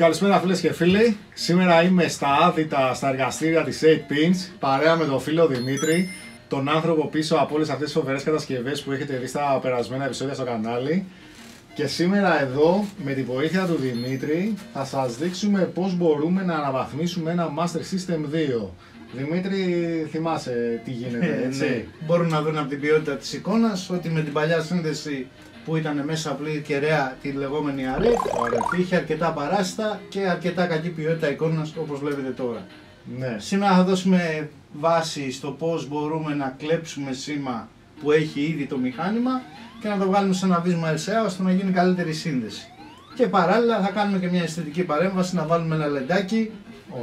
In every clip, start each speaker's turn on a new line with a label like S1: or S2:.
S1: Καλησπέρα φίλες και φίλοι. Σήμερα είμαι στα άδυτα στα εργαστήρια της 8 Pins παρέα με τον φίλο Δημήτρη, τον άνθρωπο πίσω από όλες αυτές τις φοβερές κατασκευές που έχετε δει στα περασμένα επεισόδια στο κανάλι. Και σήμερα εδώ, με τη βοήθεια του Δημήτρη, θα σας δείξουμε πώς μπορούμε να αναβαθμίσουμε ένα Master System 2. Δημήτρη, θυμάσαι τι γίνεται, έτσι;
S2: Ναι. Μπορούν να δουν από την ποιότητα της εικόνας ότι με την παλιά σύνδεση που ήταν μέσα απλή κεραία τη λεγόμενη RF, είχε αρκετά παράστα και αρκετά κακή ποιότητα εικόνας όπως βλέπετε τώρα.
S1: Ναι.
S2: Σήμερα θα δώσουμε βάση στο πώς μπορούμε να κλέψουμε σήμα που έχει ήδη το μηχάνημα και να το βγάλουμε σε ένα βίσμα RCA ώστε να γίνει καλύτερη σύνδεση. Και παράλληλα θα κάνουμε και μια αισθητική παρέμβαση, να βάλουμε ένα λεντάκι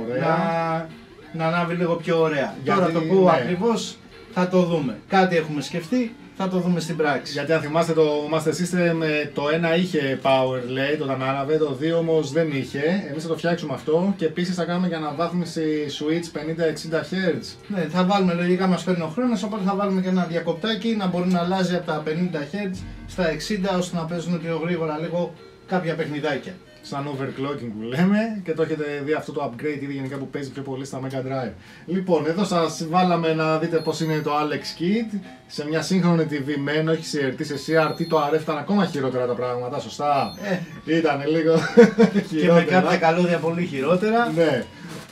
S1: Ωραία.
S2: να, να ανάβει λίγο πιο ωραία.
S1: Γιατί,
S2: Τώρα το που
S1: ναι.
S2: ακριβώς θα το δούμε. Κάτι έχουμε σκεφτεί, θα το δούμε στην πράξη.
S1: Γιατί αν θυμάστε το Master System, ε, το ένα είχε power λέει, το ανάλαβε, το 2 όμως δεν είχε. Εμείς θα το φτιάξουμε αυτό και επίσης θα κάνουμε και αναβάθμιση switch 50-60 Hz.
S2: Ναι, θα βάλουμε λογικά μας παίρνει ο χρόνος, οπότε θα βάλουμε και ένα διακοπτάκι να μπορεί να αλλάζει από τα 50 Hz στα 60 ώστε να παίζουν πιο γρήγορα λίγο κάποια παιχνιδάκια.
S1: Σαν overclocking που λέμε και το έχετε δει αυτό το upgrade ήδη γενικά που παίζει πιο πολύ στα Mega Drive. Λοιπόν, εδώ σας βάλαμε να δείτε πώς είναι το Alex Kit σε μια σύγχρονη TV μένω, όχι CRT, σε CRT το RF ήταν ακόμα χειρότερα τα πράγματα, σωστά.
S2: Ε,
S1: Ήταν λίγο
S2: και με
S1: χειρότερα.
S2: κάποια καλώδια πολύ χειρότερα.
S1: Ναι.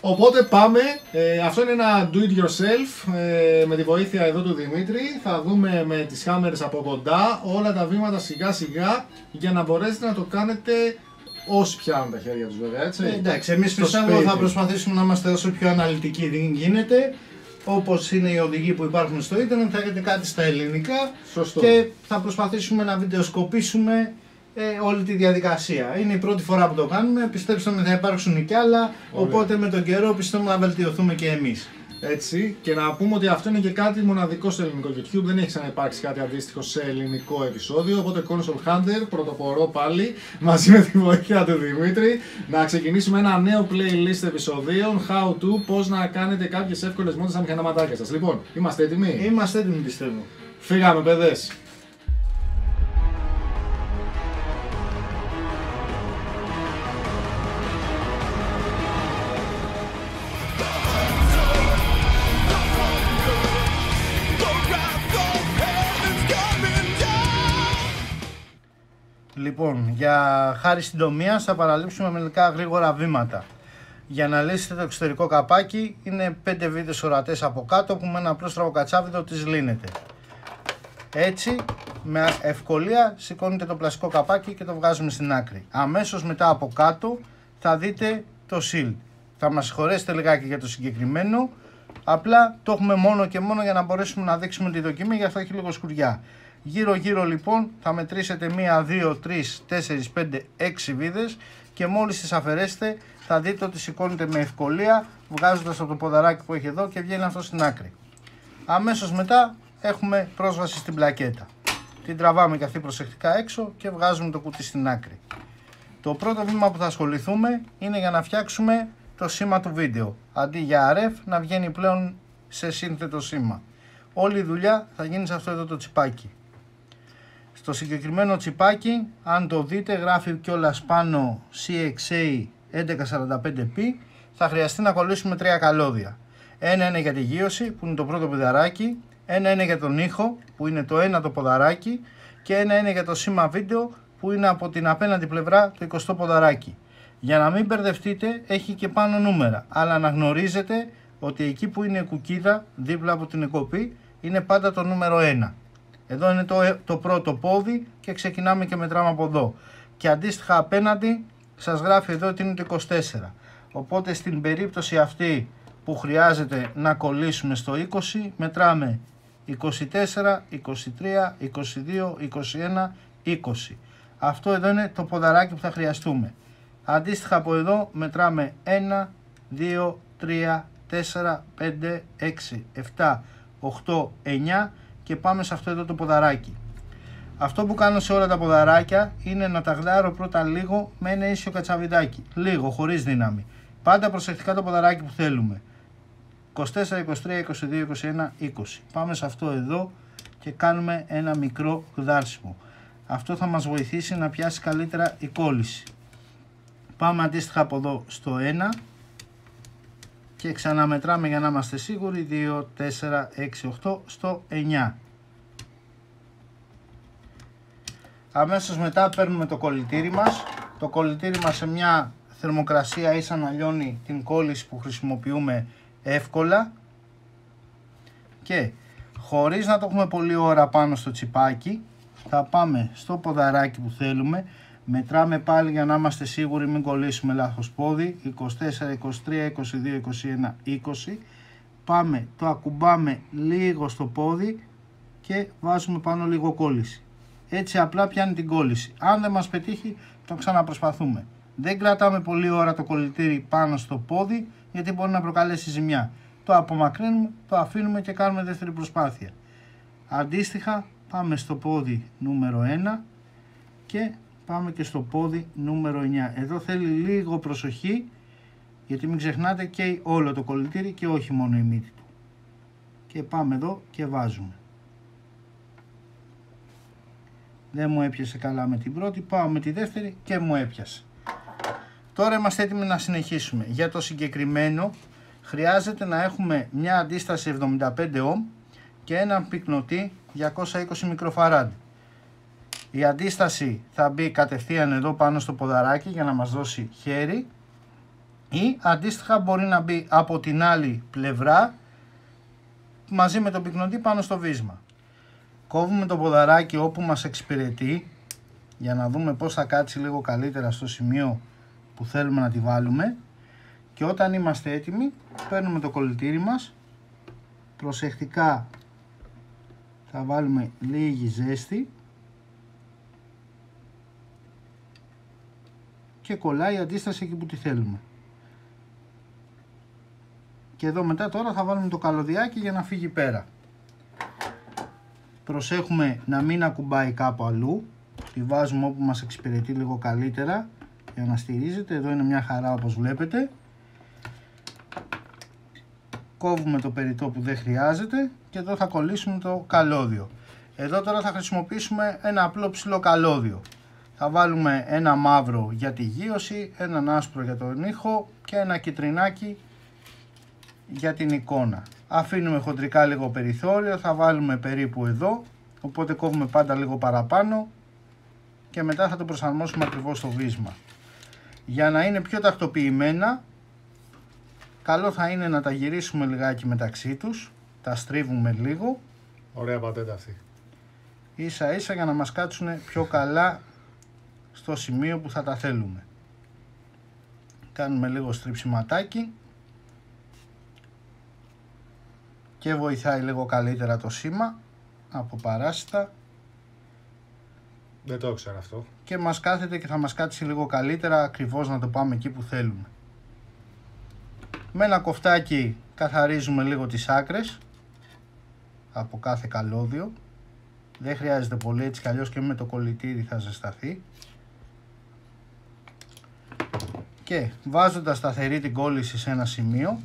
S1: Οπότε πάμε, ε, αυτό είναι ένα do it yourself ε, με τη βοήθεια εδώ του Δημήτρη θα δούμε με τις κάμερες από κοντά όλα τα βήματα σιγά σιγά για να μπορέσετε να το κάνετε όσοι πιάνουν τα χέρια τους βέβαια έτσι.
S2: Ε, εντάξει, εμείς
S1: Στο
S2: πιστεύω
S1: σπίτι.
S2: θα προσπαθήσουμε να είμαστε όσο πιο αναλυτικοί δεν γίνεται. Όπως είναι οι οδηγοί που υπάρχουν στο ίντερνετ, θα έχετε κάτι στα ελληνικά
S1: Σωστό.
S2: και θα προσπαθήσουμε να βιντεοσκοπήσουμε ε, όλη τη διαδικασία. Είναι η πρώτη φορά που το κάνουμε, πιστέψτε με θα υπάρξουν και άλλα,
S1: Ωραία.
S2: οπότε με τον καιρό πιστεύουμε να βελτιωθούμε και εμείς.
S1: Έτσι, και να πούμε ότι αυτό είναι και κάτι μοναδικό στο ελληνικό YouTube. Δεν έχει ξαναυπάρξει κάτι αντίστοιχο σε ελληνικό επεισόδιο. Οπότε, Console Hunter, πρωτοπορώ πάλι μαζί με τη βοήθεια του Δημήτρη να ξεκινήσουμε ένα νέο playlist επεισοδίων. How to, πώς να κάνετε κάποιες εύκολες μόντες στα μηχανηματάκια σας. Λοιπόν, είμαστε έτοιμοι;
S2: Είμαστε έτοιμοι πιστεύω.
S1: Φύγαμε, παιδες.
S2: Λοιπόν, για χάρη συντομία θα παραλείψουμε μερικά γρήγορα βήματα. Για να λύσετε το εξωτερικό καπάκι είναι 5 βίδες ορατές από κάτω που με ένα απλό στραβοκατσάβιδο τις λύνετε. Έτσι, με ευκολία σηκώνετε το πλαστικό καπάκι και το βγάζουμε στην άκρη. Αμέσως μετά από κάτω θα δείτε το shield. Θα μας συγχωρέσετε λιγάκι για το συγκεκριμένο, απλά το έχουμε μόνο και μόνο για να μπορέσουμε να δείξουμε τη δοκιμή, γι' αυτό έχει λίγο σκουριά. Γύρω γύρω λοιπόν θα μετρήσετε 1, 2, 3, 4, 5, 6 βίδες και μόλις τις αφαιρέσετε θα δείτε ότι σηκώνετε με ευκολία βγάζοντας από το ποδαράκι που έχει εδώ και βγαίνει αυτό στην άκρη. Αμέσως μετά έχουμε πρόσβαση στην πλακέτα. Την τραβάμε και αυτή προσεκτικά έξω και βγάζουμε το κουτί στην άκρη. Το πρώτο βήμα που θα ασχοληθούμε είναι για να φτιάξουμε το σήμα του βίντεο. Αντί για RF να βγαίνει πλέον σε σύνθετο σήμα. Όλη η δουλειά θα γίνει σε αυτό εδώ το τσιπάκι. Στο συγκεκριμένο τσιπάκι, αν το δείτε, γράφει κιόλας πάνω CXA 1145P. Θα χρειαστεί να κολλήσουμε τρία καλώδια. Ένα είναι για τη γύρωση, που είναι το πρώτο ποδαράκι. Ένα είναι για τον ήχο, που είναι το ένα το ποδαράκι. Και ένα είναι για το σήμα βίντεο, που είναι από την απέναντι πλευρά το 20 ποδαράκι. Για να μην μπερδευτείτε, έχει και πάνω νούμερα. Αλλά να γνωρίζετε ότι εκεί που είναι η κουκίδα, δίπλα από την εκοπή, είναι πάντα το νούμερο 1. Εδώ είναι το, ε- το πρώτο πόδι και ξεκινάμε και μετράμε από εδώ. Και αντίστοιχα απέναντι σας γράφει εδώ ότι είναι το 24. Οπότε στην περίπτωση αυτή που χρειάζεται να κολλήσουμε στο 20 μετράμε 24, 23, 22, 21, 20. Αυτό εδώ είναι το ποδαράκι που θα χρειαστούμε. Αντίστοιχα από εδώ μετράμε 1, 2, 3, 4, 5, 6, 7, 8, 9 και πάμε σε αυτό εδώ το ποδαράκι. Αυτό που κάνω σε όλα τα ποδαράκια είναι να τα γλάρω πρώτα λίγο με ένα ίσιο κατσαβιδάκι. Λίγο, χωρίς δύναμη. Πάντα προσεκτικά το ποδαράκι που θέλουμε. 24, 23, 22, 21, 20. Πάμε σε αυτό εδώ και κάνουμε ένα μικρό γδάρσιμο. Αυτό θα μας βοηθήσει να πιάσει καλύτερα η κόλληση. Πάμε αντίστοιχα από εδώ στο 1 και ξαναμετράμε για να είμαστε σίγουροι 2, 4, 6, 8 στο 9. Αμέσως μετά παίρνουμε το κολλητήρι μας. Το κολλητήρι μας σε μια θερμοκρασία ίσα να λιώνει την κόλληση που χρησιμοποιούμε εύκολα και χωρίς να το έχουμε πολλή ώρα πάνω στο τσιπάκι θα πάμε στο ποδαράκι που θέλουμε μετράμε πάλι για να είμαστε σίγουροι μην κολλήσουμε λάθος πόδι. 24, 23, 22, 21, 20 πάμε το ακουμπάμε λίγο στο πόδι και βάζουμε πάνω λίγο κόλληση. Έτσι απλά πιάνει την κόλληση. Αν δεν μας πετύχει το ξαναπροσπαθούμε. Δεν κρατάμε πολλή ώρα το κολλητήρι πάνω στο πόδι γιατί μπορεί να προκαλέσει ζημιά. Το απομακρύνουμε, το αφήνουμε και κάνουμε δεύτερη προσπάθεια. Αντίστοιχα πάμε στο πόδι νούμερο 1 και πάμε και στο πόδι νούμερο 9. Εδώ θέλει λίγο προσοχή γιατί μην ξεχνάτε και όλο το κολλητήρι και όχι μόνο η μύτη του. Και πάμε εδώ και βάζουμε. Δεν μου έπιασε καλά με την πρώτη, πάω με τη δεύτερη και μου έπιασε. Τώρα είμαστε έτοιμοι να συνεχίσουμε. Για το συγκεκριμένο χρειάζεται να έχουμε μια αντίσταση 75 ohm και έναν πυκνοτή 220 μικροφαράντ. Η αντίσταση θα μπει κατευθείαν εδώ πάνω στο ποδαράκι για να μας δώσει χέρι. Ή αντίστοιχα μπορεί να μπει από την άλλη πλευρά μαζί με τον πυκνοτή πάνω στο βίσμα. Κόβουμε το ποδαράκι όπου μας εξυπηρετεί για να δούμε πώς θα κάτσει λίγο καλύτερα στο σημείο που θέλουμε να τη βάλουμε. Και όταν είμαστε έτοιμοι παίρνουμε το κολλητήρι μας. Προσεκτικά θα βάλουμε λίγη ζέστη και κολλάει η αντίσταση εκεί που τη θέλουμε. Και εδώ μετά τώρα θα βάλουμε το καλωδιάκι για να φύγει πέρα. Προσέχουμε να μην ακουμπάει κάπου αλλού. Τη βάζουμε όπου μας εξυπηρετεί λίγο καλύτερα για να στηρίζεται. Εδώ είναι μια χαρά όπως βλέπετε. Κόβουμε το περιττό που δεν χρειάζεται και εδώ θα κολλήσουμε το καλώδιο. Εδώ τώρα θα χρησιμοποιήσουμε ένα απλό ψηλό καλώδιο. Θα βάλουμε ένα μαύρο για τη γύρωση, έναν άσπρο για τον ήχο και ένα κυτρινάκι για την εικόνα. Αφήνουμε χοντρικά λίγο περιθώριο, θα βάλουμε περίπου εδώ, οπότε κόβουμε πάντα λίγο παραπάνω και μετά θα το προσαρμόσουμε ακριβώς στο βίσμα. Για να είναι πιο τακτοποιημένα Καλό θα είναι να τα γυρίσουμε λιγάκι μεταξύ τους, τα στρίβουμε λίγο.
S1: Ωραία πατέντα αυτή.
S2: Ίσα ίσα για να μας κάτσουν πιο καλά στο σημείο που θα τα θέλουμε. Κάνουμε λίγο στρίψιματάκι και βοηθάει λίγο καλύτερα το σήμα από παράσιτα.
S1: Δεν το ήξερα αυτό.
S2: Και μας κάθεται και θα μας κάτσει λίγο καλύτερα ακριβώς να το πάμε εκεί που θέλουμε. Με ένα κοφτάκι καθαρίζουμε λίγο τις άκρες από κάθε καλώδιο. Δεν χρειάζεται πολύ έτσι κι και με το κολλητήρι θα ζεσταθεί. Και βάζοντας σταθερή την κόλληση σε ένα σημείο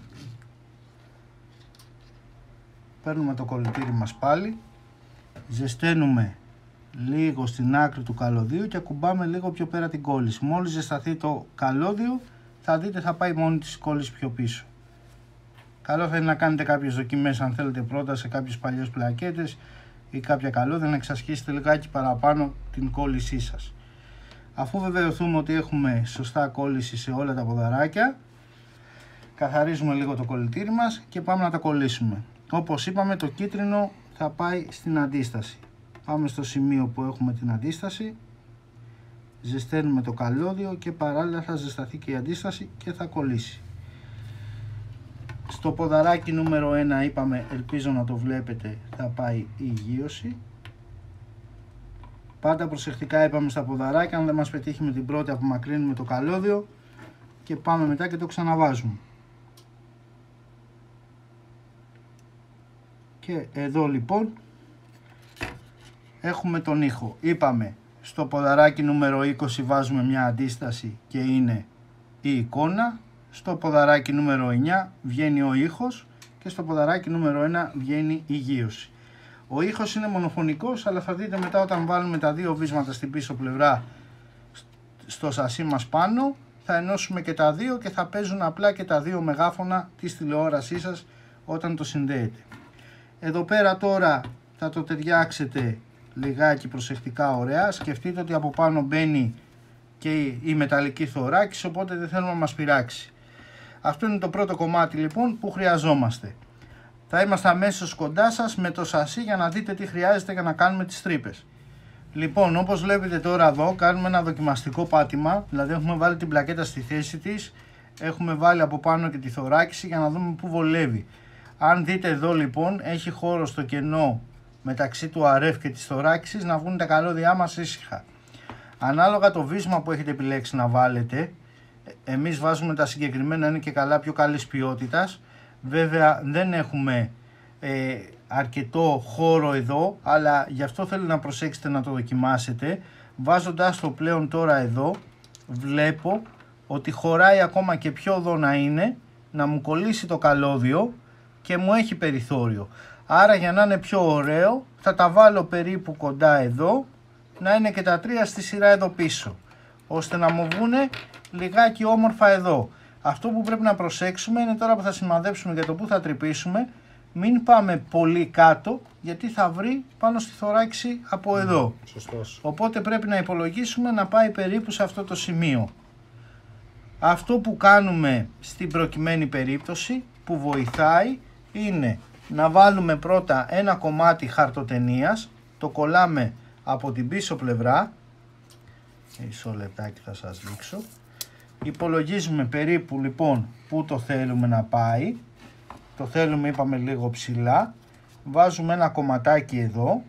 S2: παίρνουμε το κολλητήρι μας πάλι ζεσταίνουμε λίγο στην άκρη του καλωδίου και ακουμπάμε λίγο πιο πέρα την κόλληση. Μόλις ζεσταθεί το καλώδιο θα δείτε θα πάει μόνη της κόλληση πιο πίσω. Καλό θα είναι να κάνετε κάποιες δοκιμές αν θέλετε πρώτα σε κάποιες παλιές πλακέτες ή κάποια καλώδια να εξασχίσετε λιγάκι παραπάνω την κόλλησή σας. Αφού βεβαιωθούμε ότι έχουμε σωστά κόλληση σε όλα τα ποδαράκια, καθαρίζουμε λίγο το κολλητήρι μας και πάμε να τα κολλήσουμε. Όπως είπαμε το κίτρινο θα πάει στην αντίσταση. Πάμε στο σημείο που έχουμε την αντίσταση ζεσταίνουμε το καλώδιο και παράλληλα θα ζεσταθεί και η αντίσταση και θα κολλήσει. Στο ποδαράκι νούμερο 1 είπαμε, ελπίζω να το βλέπετε, θα πάει η υγείωση. Πάντα προσεκτικά είπαμε στα ποδαράκια, αν δεν μας πετύχει με την πρώτη απομακρύνουμε το καλώδιο και πάμε μετά και το ξαναβάζουμε. Και εδώ λοιπόν έχουμε τον ήχο. Είπαμε στο ποδαράκι νούμερο 20 βάζουμε μια αντίσταση και είναι η εικόνα. Στο ποδαράκι νούμερο 9 βγαίνει ο ήχος και στο ποδαράκι νούμερο 1 βγαίνει η γύρωση. Ο ήχος είναι μονοφωνικός αλλά θα δείτε μετά όταν βάλουμε τα δύο βίσματα στην πίσω πλευρά στο σασί μας πάνω θα ενώσουμε και τα δύο και θα παίζουν απλά και τα δύο μεγάφωνα της τηλεόρασής σας όταν το συνδέετε. Εδώ πέρα τώρα θα το ταιριάξετε λιγάκι προσεκτικά ωραία. Σκεφτείτε ότι από πάνω μπαίνει και η μεταλλική θωράκιση οπότε δεν θέλουμε να μας πειράξει. Αυτό είναι το πρώτο κομμάτι λοιπόν που χρειαζόμαστε. Θα είμαστε αμέσως κοντά σας με το σασί για να δείτε τι χρειάζεται για να κάνουμε τις τρύπες. Λοιπόν, όπως βλέπετε τώρα εδώ, κάνουμε ένα δοκιμαστικό πάτημα, δηλαδή έχουμε βάλει την πλακέτα στη θέση της, έχουμε βάλει από πάνω και τη θωράκιση για να δούμε πού βολεύει. Αν δείτε εδώ λοιπόν, έχει χώρο στο κενό μεταξύ του αρεφ και της θωράκισης να βγουν τα καλώδια μας ήσυχα. Ανάλογα το βίσμα που έχετε επιλέξει να βάλετε, εμείς βάζουμε τα συγκεκριμένα είναι και καλά πιο καλής ποιότητας. Βέβαια δεν έχουμε ε, αρκετό χώρο εδώ, αλλά γι' αυτό θέλω να προσέξετε να το δοκιμάσετε. Βάζοντας το πλέον τώρα εδώ, βλέπω ότι χωράει ακόμα και πιο εδώ να είναι, να μου κολλήσει το καλώδιο και μου έχει περιθώριο. Άρα για να είναι πιο ωραίο θα τα βάλω περίπου κοντά εδώ να είναι και τα τρία στη σειρά εδώ πίσω ώστε να μου βγούνε λιγάκι όμορφα εδώ. Αυτό που πρέπει να προσέξουμε είναι τώρα που θα σημαδέψουμε για το που θα τρυπήσουμε μην πάμε πολύ κάτω γιατί θα βρει πάνω στη θωράξη από ναι, εδώ.
S1: Σωστός.
S2: Οπότε πρέπει να υπολογίσουμε να πάει περίπου σε αυτό το σημείο. Αυτό που κάνουμε στην προκειμένη περίπτωση που βοηθάει είναι να βάλουμε πρώτα ένα κομμάτι χαρτοτενίας, το κολλάμε από την πίσω πλευρά, μισό λεπτάκι θα σας δείξω, υπολογίζουμε περίπου λοιπόν που το θέλουμε να πάει, το θέλουμε είπαμε λίγο ψηλά, βάζουμε ένα κομματάκι εδώ.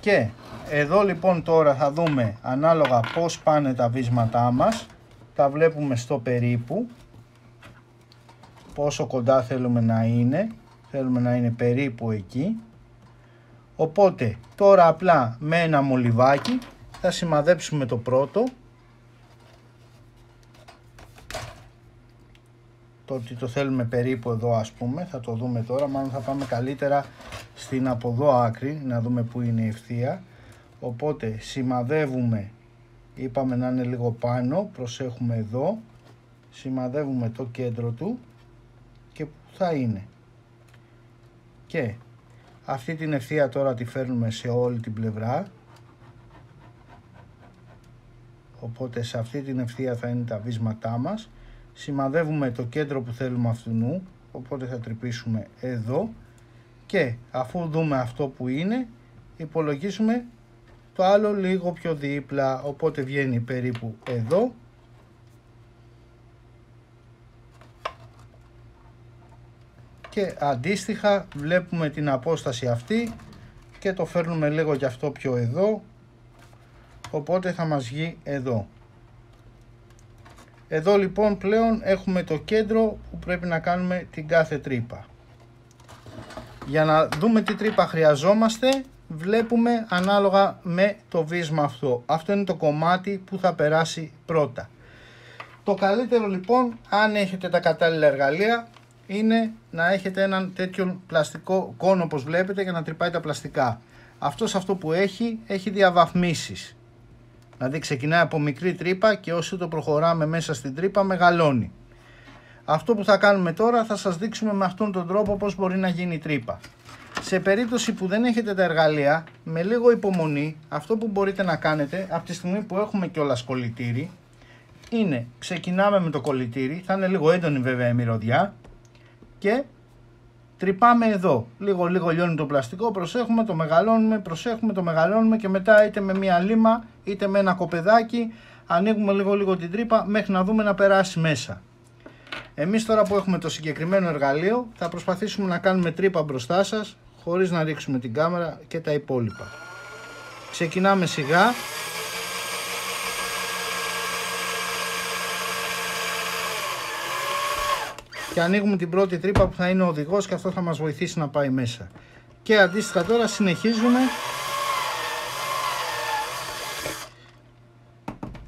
S2: Και εδώ λοιπόν τώρα θα δούμε ανάλογα πώς πάνε τα βίσματά μας, τα βλέπουμε στο περίπου, πόσο κοντά θέλουμε να είναι, θέλουμε να είναι περίπου εκεί. Οπότε τώρα απλά με ένα μολυβάκι θα σημαδέψουμε το πρώτο το ότι το θέλουμε περίπου εδώ ας πούμε θα το δούμε τώρα. Μάλλον θα πάμε καλύτερα στην από εδώ άκρη να δούμε που είναι η ευθεία. Οπότε σημαδεύουμε είπαμε να είναι λίγο πάνω προσέχουμε εδώ. Σημαδεύουμε το κέντρο του και που θα είναι. Και αυτή την ευθεία τώρα τη φέρνουμε σε όλη την πλευρά. Οπότε σε αυτή την ευθεία θα είναι τα βίσματά μας σημαδεύουμε το κέντρο που θέλουμε αυτού οπότε θα τρυπήσουμε εδώ και αφού δούμε αυτό που είναι υπολογίσουμε το άλλο λίγο πιο δίπλα οπότε βγαίνει περίπου εδώ. Και αντίστοιχα βλέπουμε την απόσταση αυτή και το φέρνουμε λίγο και αυτό πιο εδώ οπότε θα μας βγει εδώ εδώ λοιπόν πλέον έχουμε το κέντρο που πρέπει να κάνουμε την κάθε τρύπα για να δούμε τι τρύπα χρειαζόμαστε βλέπουμε ανάλογα με το βίσμα αυτό αυτό είναι το κομμάτι που θα περάσει πρώτα το καλύτερο λοιπόν αν έχετε τα κατάλληλα εργαλεία είναι να έχετε έναν τέτοιο πλαστικό κόνο όπως βλέπετε για να τρυπάει τα πλαστικά. Αυτός αυτό που έχει, έχει διαβαθμίσεις. Δηλαδή ξεκινάει από μικρή τρύπα και όσο το προχωράμε μέσα στην τρύπα μεγαλώνει. Αυτό που θα κάνουμε τώρα θα σας δείξουμε με αυτόν τον τρόπο πώς μπορεί να γίνει η τρύπα. Σε περίπτωση που δεν έχετε τα εργαλεία, με λίγο υπομονή, αυτό που μπορείτε να κάνετε από τη στιγμή που έχουμε κιόλας κολλητήρι, είναι ξεκινάμε με το κολλητήρι, θα είναι λίγο έντονη βέβαια η μυρωδιά, και τρυπάμε εδώ. Λίγο λίγο λιώνει το πλαστικό, προσέχουμε, το μεγαλώνουμε, προσέχουμε, το μεγαλώνουμε και μετά είτε με μία λίμα είτε με ένα κοπεδάκι ανοίγουμε λίγο λίγο την τρύπα μέχρι να δούμε να περάσει μέσα. Εμείς τώρα που έχουμε το συγκεκριμένο εργαλείο θα προσπαθήσουμε να κάνουμε τρύπα μπροστά σας χωρίς να ρίξουμε την κάμερα και τα υπόλοιπα. Ξεκινάμε σιγά και ανοίγουμε την πρώτη τρύπα που θα είναι ο οδηγός και αυτό θα μας βοηθήσει να πάει μέσα. Και αντίστοιχα τώρα συνεχίζουμε.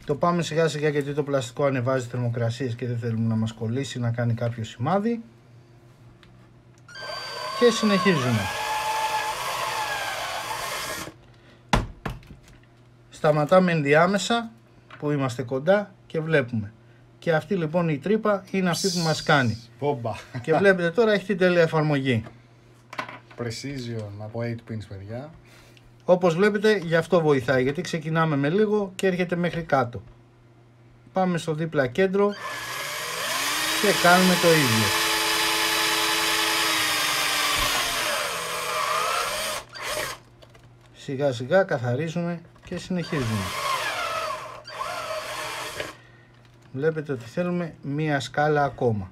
S2: Το πάμε σιγά σιγά γιατί το πλαστικό ανεβάζει θερμοκρασίες και δεν θέλουμε να μας κολλήσει να κάνει κάποιο σημάδι. Και συνεχίζουμε. Σταματάμε ενδιάμεσα που είμαστε κοντά και βλέπουμε. Και αυτή λοιπόν η τρύπα είναι αυτή που μας κάνει.
S1: Πόμπα.
S2: και βλέπετε τώρα έχει την τέλεια εφαρμογή.
S1: Precision από 8 pins, παιδιά.
S2: Όπως βλέπετε γι' αυτό βοηθάει γιατί ξεκινάμε με λίγο και έρχεται μέχρι κάτω. Πάμε στο δίπλα κέντρο και κάνουμε το ίδιο. Σιγά σιγά καθαρίζουμε και συνεχίζουμε. Βλέπετε ότι θέλουμε μία σκάλα ακόμα.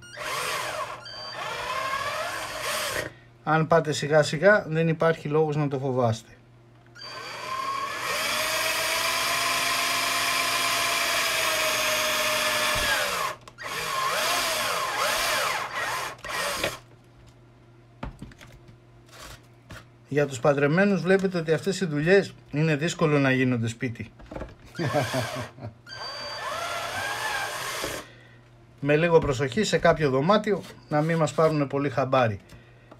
S2: Αν πάτε σιγά σιγά δεν υπάρχει λόγος να το φοβάστε. Για τους παντρεμένους βλέπετε ότι αυτές οι δουλειές είναι δύσκολο να γίνονται σπίτι. Με λίγο προσοχή σε κάποιο δωμάτιο να μην μας πάρουν πολύ χαμπάρι.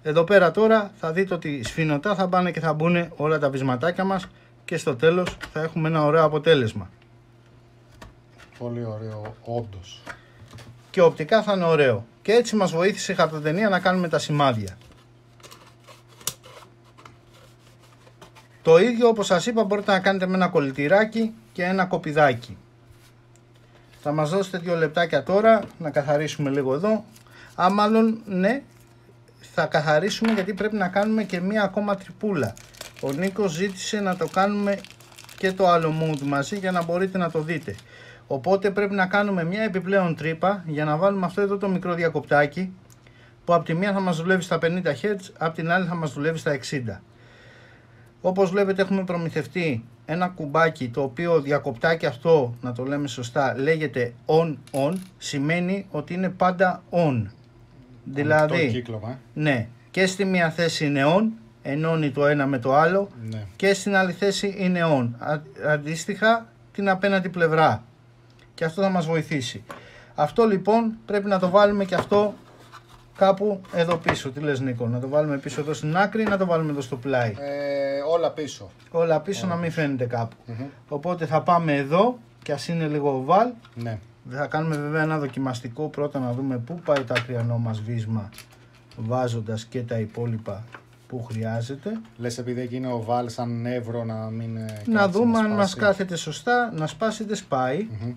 S2: Εδώ πέρα τώρα θα δείτε ότι σφινωτά θα πάνε και θα μπουν όλα τα βυσματάκια μας και στο τέλος θα έχουμε ένα ωραίο αποτέλεσμα.
S1: Πολύ ωραίο, όντως.
S2: Και οπτικά θα είναι ωραίο. Και έτσι μας βοήθησε η χαρτοτενία να κάνουμε τα σημάδια. Το ίδιο όπως σας είπα μπορείτε να κάνετε με ένα κολλητηράκι και ένα κοπιδάκι. Θα μας δώσετε δύο λεπτάκια τώρα να καθαρίσουμε λίγο εδώ. Α, μάλλον ναι, θα καθαρίσουμε γιατί πρέπει να κάνουμε και μία ακόμα τρυπούλα. Ο Νίκος ζήτησε να το κάνουμε και το άλλο mood μαζί για να μπορείτε να το δείτε. Οπότε πρέπει να κάνουμε μια επιπλέον τρύπα για να βάλουμε αυτό εδώ το μικρό διακοπτάκι που από τη μία θα μας δουλεύει στα 50 Hz, από την άλλη θα μας δουλεύει στα 60. Όπως βλέπετε έχουμε προμηθευτεί ένα κουμπάκι το οποίο διακοπτάκι αυτό, να το λέμε σωστά, λέγεται on-on, σημαίνει ότι είναι πάντα on. Δηλαδή,
S1: κύκλωμα. ε.
S2: ναι, και στη μία θέση είναι on, ενώνει το ένα με το άλλο
S1: Ναι.
S2: και στην άλλη θέση είναι on. Α- αντίστοιχα την απέναντι πλευρά. Και αυτό θα μας βοηθήσει. Αυτό λοιπόν πρέπει να το βάλουμε και αυτό κάπου εδώ πίσω. Τι λες Νίκο, να το βάλουμε πίσω εδώ στην άκρη ή να το βάλουμε εδώ στο πλάι;
S1: Ε, όλα πίσω.
S2: Όλα πίσω να μην φαίνεται κάπου. Οπότε θα πάμε εδώ και ας είναι λίγο οβάλ.
S1: Ναι.
S2: Θα κάνουμε βέβαια ένα δοκιμαστικό πρώτα να δούμε πού πάει το ακριανό μας βίσμα βάζοντας και τα υπόλοιπα που χρειάζεται.
S1: Λες επειδή εκεί είναι οβάλ σαν νεύρο να μην. ε,
S2: Να
S1: κάτσει
S2: δούμε αν μας
S1: σπάσει.
S2: κάθεται σωστά, να σπάσει δεν σπάει.
S1: Μμμ.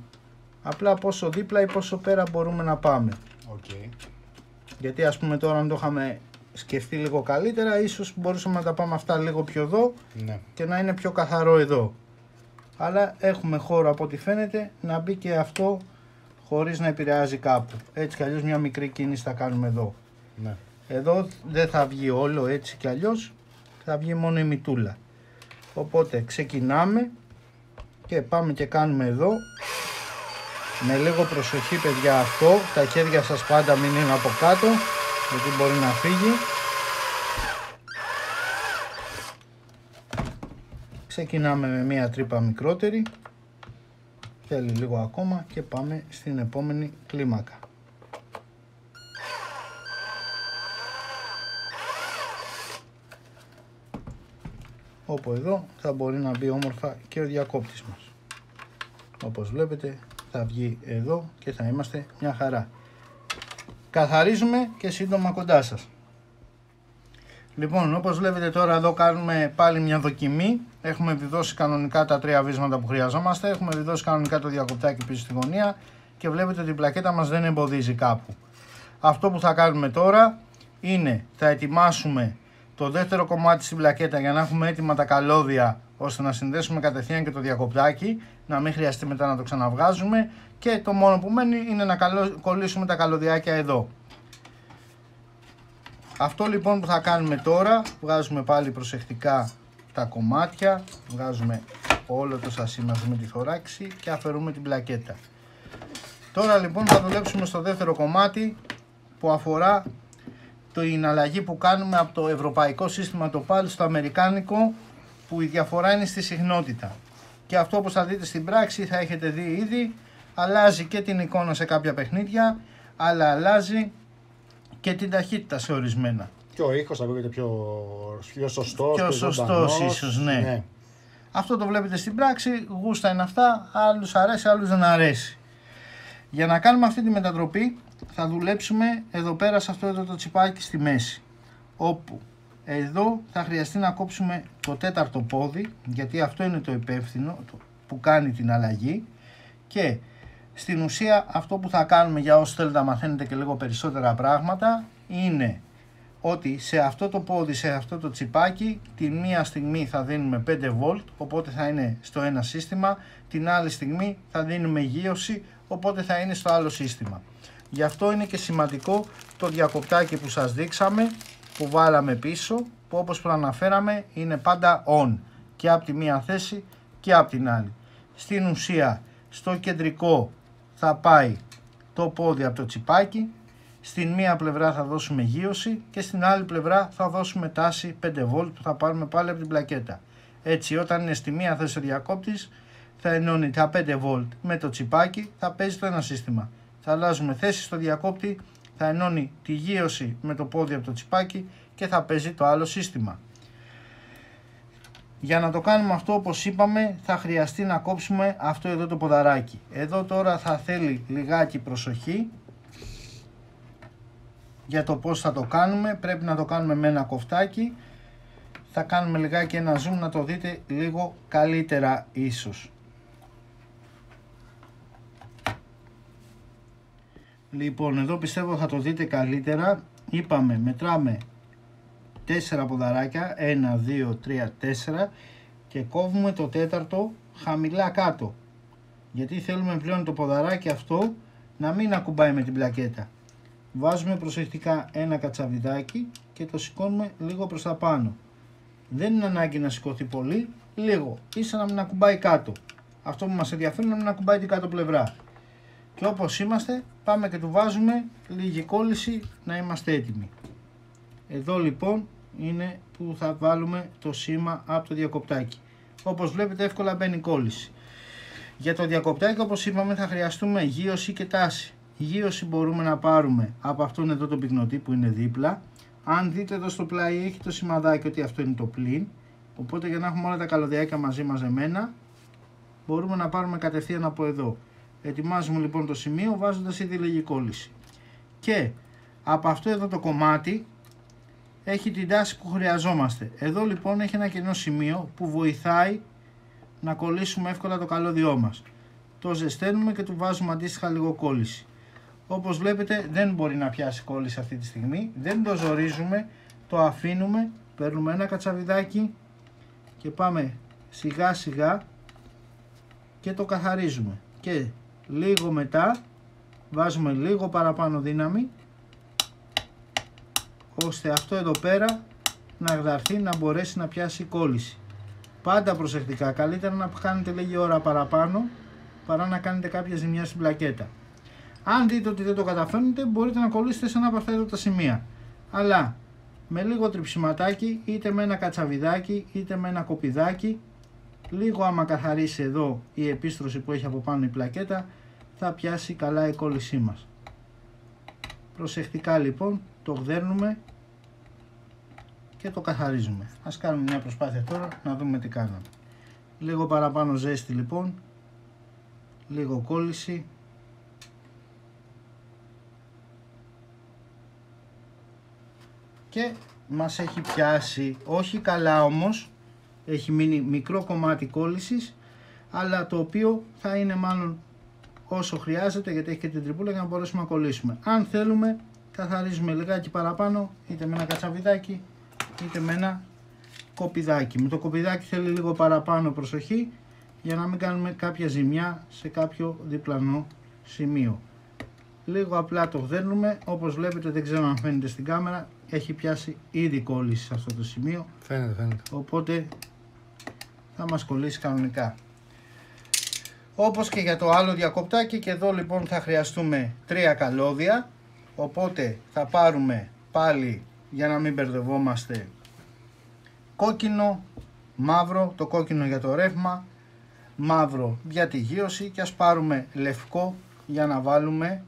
S2: Απλά πόσο δίπλα ή πόσο πέρα μπορούμε να πάμε.
S1: Οκ.
S2: Γιατί ας πούμε τώρα αν το είχαμε σκεφτεί λίγο καλύτερα, ίσως μπορούσαμε να τα πάμε αυτά λίγο πιο εδώ
S1: Ναι.
S2: και να είναι πιο καθαρό εδώ. Αλλά έχουμε χώρο από ό,τι φαίνεται να μπει και αυτό χωρίς να επηρεάζει κάπου. Έτσι κι αλλιώς μια μικρή κίνηση θα κάνουμε εδώ.
S1: ναι.
S2: Εδώ δεν θα βγει όλο έτσι κι αλλιώς, θα βγει μόνο η μητούλα. Οπότε ξεκινάμε και πάμε και κάνουμε εδώ. Με λίγο προσοχή παιδιά αυτό, τα χέρια σας πάντα μην είναι από κάτω, γιατί μπορεί να φύγει. Ξεκινάμε με μία τρύπα μικρότερη, θέλει λίγο ακόμα και πάμε στην επόμενη κλίμακα. όπου εδώ θα μπορεί να μπει όμορφα και ο διακόπτης μας. Όπως βλέπετε θα βγει εδώ και θα είμαστε μια χαρά. Καθαρίζουμε και σύντομα κοντά σας. Λοιπόν, όπως βλέπετε τώρα εδώ κάνουμε πάλι μια δοκιμή. Έχουμε επιδώσει κανονικά τα τρία βίσματα που χρειαζόμαστε. Έχουμε επιδώσει κανονικά το διακοπτάκι πίσω στη γωνία και βλέπετε ότι η πλακέτα μας δεν εμποδίζει κάπου. Αυτό που θα κάνουμε τώρα είναι θα ετοιμάσουμε το δεύτερο κομμάτι στην πλακέτα για να έχουμε έτοιμα τα καλώδια ώστε να συνδέσουμε κατευθείαν και το διακοπτάκι, να μην χρειαστεί μετά να το ξαναβγάζουμε και το μόνο που μένει είναι να καλώ- κολλήσουμε τα καλωδιάκια εδώ. Αυτό λοιπόν που θα κάνουμε τώρα, βγάζουμε πάλι προσεκτικά τα κομμάτια, βγάζουμε όλο το σασί μαζί με τη θωράξη και αφαιρούμε την πλακέτα. Τώρα λοιπόν θα δουλέψουμε στο δεύτερο κομμάτι που αφορά την αλλαγή που κάνουμε από το ευρωπαϊκό σύστημα το PAL στο αμερικάνικο που η διαφορά είναι στη συχνότητα. Και αυτό όπως θα δείτε στην πράξη θα έχετε δει ήδη αλλάζει και την εικόνα σε κάποια παιχνίδια αλλά αλλάζει και την ταχύτητα σε ορισμένα.
S1: Και ο ήχος ακούγεται πιο, πιο σωστός.
S2: Πιο
S1: πιο
S2: σωστός
S1: ζωντανός.
S2: ίσως, ναι. Αυτό το βλέπετε στην πράξη, γούστα είναι αυτά, άλλους αρέσει, άλλους δεν αρέσει. Για να κάνουμε αυτή τη μετατροπή θα δουλέψουμε εδώ πέρα σε αυτό εδώ το τσιπάκι στη μέση. Όπου εδώ θα χρειαστεί να κόψουμε το τέταρτο πόδι, γιατί αυτό είναι το υπεύθυνο που κάνει την αλλαγή. Και στην ουσία αυτό που θα κάνουμε για όσους θέλετε να μαθαίνετε και λίγο περισσότερα πράγματα είναι ότι σε αυτό το πόδι, σε αυτό το τσιπάκι, τη μία στιγμή θα δίνουμε 5 volt, οπότε θα είναι στο ένα σύστημα, την άλλη στιγμή θα δίνουμε γύρωση, οπότε θα είναι στο άλλο σύστημα. Γι' αυτό είναι και σημαντικό το διακοπτάκι που σας δείξαμε, που βάλαμε πίσω, που όπως προαναφέραμε είναι πάντα on και από τη μία θέση και από την άλλη. Στην ουσία, στο κεντρικό θα πάει το πόδι από το τσιπάκι, στην μία πλευρά θα δώσουμε γύρωση και στην άλλη πλευρά θα δώσουμε τάση 5V που θα πάρουμε πάλι από την πλακέτα. Έτσι όταν είναι στη μία θέση ο διακόπτης θα ενώνει τα 5V με το τσιπάκι, θα παίζει το ένα σύστημα. Θα αλλάζουμε θέση στο διακόπτη, θα ενώνει τη γύρωση με το πόδι από το τσιπάκι και θα παίζει το άλλο σύστημα. Για να το κάνουμε αυτό όπως είπαμε θα χρειαστεί να κόψουμε αυτό εδώ το ποδαράκι. Εδώ τώρα θα θέλει λιγάκι προσοχή για το πώς θα το κάνουμε. Πρέπει να το κάνουμε με ένα κοφτάκι. Θα κάνουμε λιγάκι ένα zoom να το δείτε λίγο καλύτερα ίσως. Λοιπόν, εδώ πιστεύω θα το δείτε καλύτερα. Είπαμε, μετράμε 4 ποδαράκια, 1, 2, 3, 4 και κόβουμε το τέταρτο χαμηλά κάτω. Γιατί θέλουμε πλέον το ποδαράκι αυτό να μην ακουμπάει με την πλακέτα. Βάζουμε προσεκτικά ένα κατσαβιδάκι και το σηκώνουμε λίγο προς τα πάνω. Δεν είναι ανάγκη να σηκωθεί πολύ, λίγο, ίσα να μην ακουμπάει κάτω. Αυτό που μας ενδιαφέρει είναι να μην ακουμπάει την κάτω πλευρά. Και όπως είμαστε πάμε και του βάζουμε λίγη κόλληση να είμαστε έτοιμοι. Εδώ λοιπόν είναι που θα βάλουμε το σήμα από το διακοπτάκι. Όπως βλέπετε εύκολα μπαίνει κόλληση. Για το διακοπτάκι όπως είπαμε θα χρειαστούμε γύρωση και τάση. Γύρωση μπορούμε να πάρουμε από αυτόν εδώ τον πυκνοτή που είναι δίπλα. Αν δείτε εδώ στο πλάι έχει το σημαδάκι ότι αυτό είναι το πλήν. Οπότε για να έχουμε όλα τα καλωδιάκια μαζί μαζεμένα μπορούμε να πάρουμε κατευθείαν από εδώ. Ετοιμάζουμε λοιπόν το σημείο βάζοντας ήδη λίγη κόλληση. Και από αυτό εδώ το κομμάτι έχει την τάση που χρειαζόμαστε. Εδώ λοιπόν έχει ένα κενό σημείο που βοηθάει να κολλήσουμε εύκολα το καλώδιό μας. Το ζεσταίνουμε και του βάζουμε αντίστοιχα λίγο κόλληση. Όπως βλέπετε δεν μπορεί να πιάσει κόλληση αυτή τη στιγμή. Δεν το ζορίζουμε, το αφήνουμε, παίρνουμε ένα κατσαβιδάκι και πάμε σιγά σιγά και το καθαρίζουμε. Και λίγο μετά βάζουμε λίγο παραπάνω δύναμη ώστε αυτό εδώ πέρα να γδαρθεί να μπορέσει να πιάσει κόλληση. Πάντα προσεκτικά, καλύτερα να κάνετε λίγη ώρα παραπάνω παρά να κάνετε κάποια ζημιά στην πλακέτα. Αν δείτε ότι δεν το καταφέρνετε μπορείτε να κολλήσετε σε ένα από αυτά εδώ τα σημεία. Αλλά με λίγο τριψιματάκι είτε με ένα κατσαβιδάκι είτε με ένα κοπιδάκι λίγο άμα καθαρίσει εδώ η επίστρωση που έχει από πάνω η πλακέτα θα πιάσει καλά η κόλλησή μας. Προσεκτικά λοιπόν το γδέρνουμε και το καθαρίζουμε. Ας κάνουμε μια προσπάθεια τώρα να δούμε τι κάναμε. Λίγο παραπάνω ζέστη λοιπόν, λίγο κόλληση. Και μας έχει πιάσει, όχι καλά όμως, έχει μείνει μικρό κομμάτι κόλλησης, αλλά το οποίο θα είναι μάλλον όσο χρειάζεται γιατί έχει και την τρυπούλα για να μπορέσουμε να κολλήσουμε. Αν θέλουμε καθαρίζουμε λιγάκι παραπάνω είτε με ένα κατσαβιδάκι είτε με ένα κοπιδάκι. Με το κοπιδάκι θέλει λίγο παραπάνω προσοχή για να μην κάνουμε κάποια ζημιά σε κάποιο διπλανό σημείο. Λίγο απλά το δέρνουμε, όπως βλέπετε δεν ξέρω αν φαίνεται στην κάμερα, έχει πιάσει ήδη κόλληση σε αυτό το σημείο.
S1: Φαίνεται, φαίνεται.
S2: Οπότε θα μας κολλήσει κανονικά. Όπως και για το άλλο διακοπτάκι και εδώ λοιπόν θα χρειαστούμε τρία καλώδια. Οπότε θα πάρουμε πάλι για να μην μπερδευόμαστε κόκκινο, μαύρο, το κόκκινο για το ρεύμα, μαύρο για τη γύρωση και ας πάρουμε λευκό για να βάλουμε.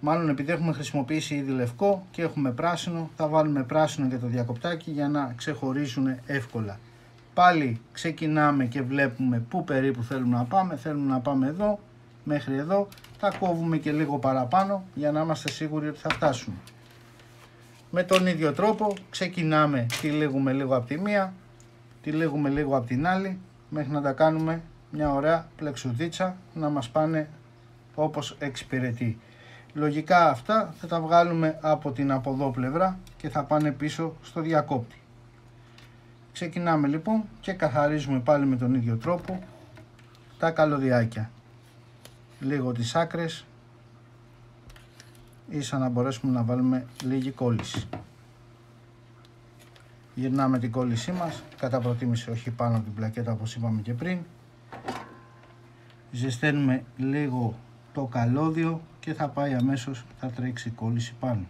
S2: Μάλλον επειδή έχουμε χρησιμοποιήσει ήδη λευκό και έχουμε πράσινο θα βάλουμε πράσινο για το διακοπτάκι για να ξεχωρίζουν εύκολα. Πάλι ξεκινάμε και βλέπουμε πού περίπου θέλουμε να πάμε. Θέλουμε να πάμε εδώ, μέχρι εδώ. Τα κόβουμε και λίγο παραπάνω για να είμαστε σίγουροι ότι θα φτάσουμε. Με τον ίδιο τρόπο ξεκινάμε, τυλίγουμε λίγο από τη μία, τυλίγουμε λίγο από την άλλη, μέχρι να τα κάνουμε μια ωραία πλεξουδίτσα να μας πάνε όπως εξυπηρετεί. Λογικά αυτά θα τα βγάλουμε από την από πλευρά και θα πάνε πίσω στο διακόπτη. Ξεκινάμε λοιπόν και καθαρίζουμε πάλι με τον ίδιο τρόπο τα καλωδιάκια. Λίγο τις άκρες ίσα να μπορέσουμε να βάλουμε λίγη κόλληση. Γυρνάμε την κόλλησή μας, κατά προτίμηση όχι πάνω από την πλακέτα όπως είπαμε και πριν. Ζεσταίνουμε λίγο το καλώδιο και θα πάει αμέσως, θα τρέξει η κόλληση πάνω.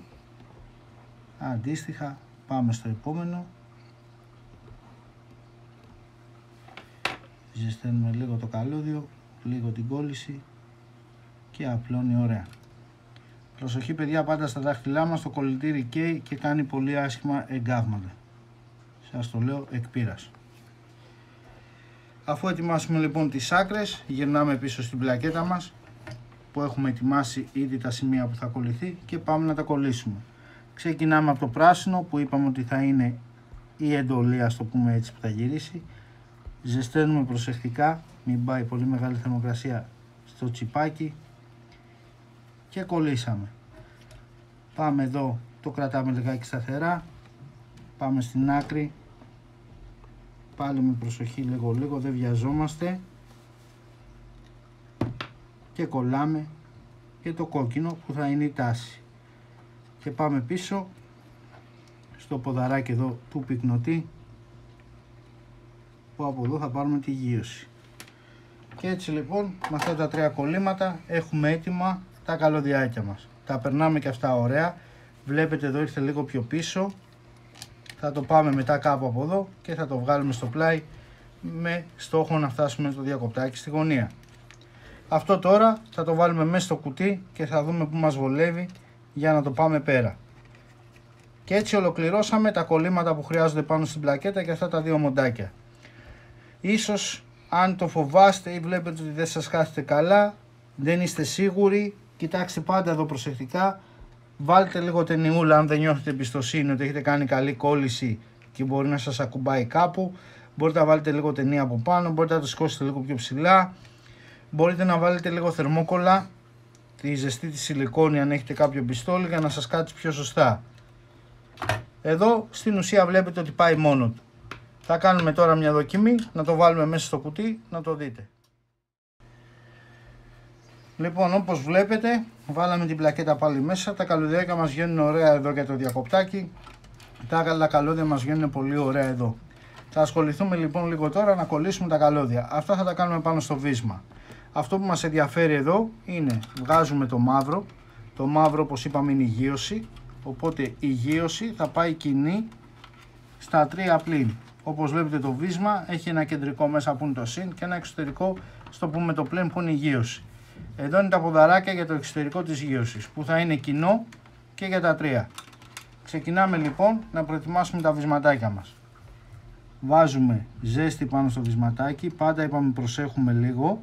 S2: Αντίστοιχα πάμε στο επόμενο. Ζεσταίνουμε λίγο το καλώδιο, λίγο την κόλληση και απλώνει ωραία. Προσοχή παιδιά πάντα στα δάχτυλά μας, το κολλητήρι καίει και κάνει πολύ άσχημα εγκάβματα. Σας το λέω εκ Αφού ετοιμάσουμε λοιπόν τις άκρες, γυρνάμε πίσω στην πλακέτα μας που έχουμε ετοιμάσει ήδη τα σημεία που θα κολληθεί και πάμε να τα κολλήσουμε. Ξεκινάμε από το πράσινο που είπαμε ότι θα είναι η εντολή, ας το πούμε έτσι, που θα γυρίσει. Ζεσταίνουμε προσεκτικά, μην πάει πολύ μεγάλη θερμοκρασία στο τσιπάκι και κολλήσαμε. Πάμε εδώ, το κρατάμε λιγάκι σταθερά, πάμε στην άκρη, πάλι με προσοχή λίγο λίγο, δεν βιαζόμαστε. Και κολλάμε και το κόκκινο που θα είναι η τάση. Και πάμε πίσω στο ποδαράκι εδώ του πυκνωτή που από εδώ θα πάρουμε τη γύρωση. Και έτσι λοιπόν με αυτά τα τρία κολλήματα έχουμε έτοιμα τα καλωδιάκια μας τα περνάμε και αυτά ωραία βλέπετε εδώ ήρθε λίγο πιο πίσω θα το πάμε μετά κάπου από εδώ και θα το βγάλουμε στο πλάι με στόχο να φτάσουμε το διακοπτάκι στη γωνία αυτό τώρα θα το βάλουμε μέσα στο κουτί και θα δούμε που μας βολεύει για να το πάμε πέρα. Και έτσι ολοκληρώσαμε τα κολλήματα που χρειάζονται πάνω στην πλακέτα και αυτά τα δύο μοντάκια. Ίσως αν το φοβάστε ή βλέπετε ότι δεν σας κάθεται καλά, δεν είστε σίγουροι, κοιτάξτε πάντα εδώ προσεκτικά, βάλτε λίγο ταινιούλα αν δεν νιώθετε εμπιστοσύνη ότι έχετε κάνει καλή κόλληση και μπορεί να σας ακουμπάει κάπου, μπορείτε να βάλετε λίγο ταινία από πάνω, μπορείτε να το σηκώσετε λίγο πιο ψηλά, μπορείτε να βάλετε λίγο θερμόκολλα τη ζεστή της σιλικόνη αν έχετε κάποιο πιστόλι για να σας κάτσει πιο σωστά. Εδώ στην ουσία βλέπετε ότι πάει μόνο του. Θα κάνουμε τώρα μια δοκιμή, να το βάλουμε μέσα στο κουτί, να το δείτε. Λοιπόν όπως βλέπετε βάλαμε την πλακέτα πάλι μέσα, τα καλωδιάκια μας βγαίνουν ωραία εδώ για το διακοπτάκι. Τα άλλα καλώδια μας βγαίνουν πολύ ωραία εδώ. Θα ασχοληθούμε λοιπόν λίγο τώρα να κολλήσουμε τα καλώδια. Αυτά θα τα κάνουμε πάνω στο βίσμα. Αυτό που μας ενδιαφέρει εδώ είναι βγάζουμε το μαύρο. Το μαύρο όπως είπαμε είναι η γύρωση. Οπότε η γύρωση θα πάει κοινή στα τρία πλήν. Όπως βλέπετε το βίσμα έχει ένα κεντρικό μέσα που είναι το συν και ένα εξωτερικό στο πούμε το πλήν που είναι η γύρωση. Εδώ είναι τα ποδαράκια για το εξωτερικό της γύρωσης που θα είναι κοινό και για τα τρία. Ξεκινάμε λοιπόν να προετοιμάσουμε τα βυσματάκια μας. Βάζουμε ζέστη πάνω στο βυσματάκι, πάντα είπαμε προσέχουμε λίγο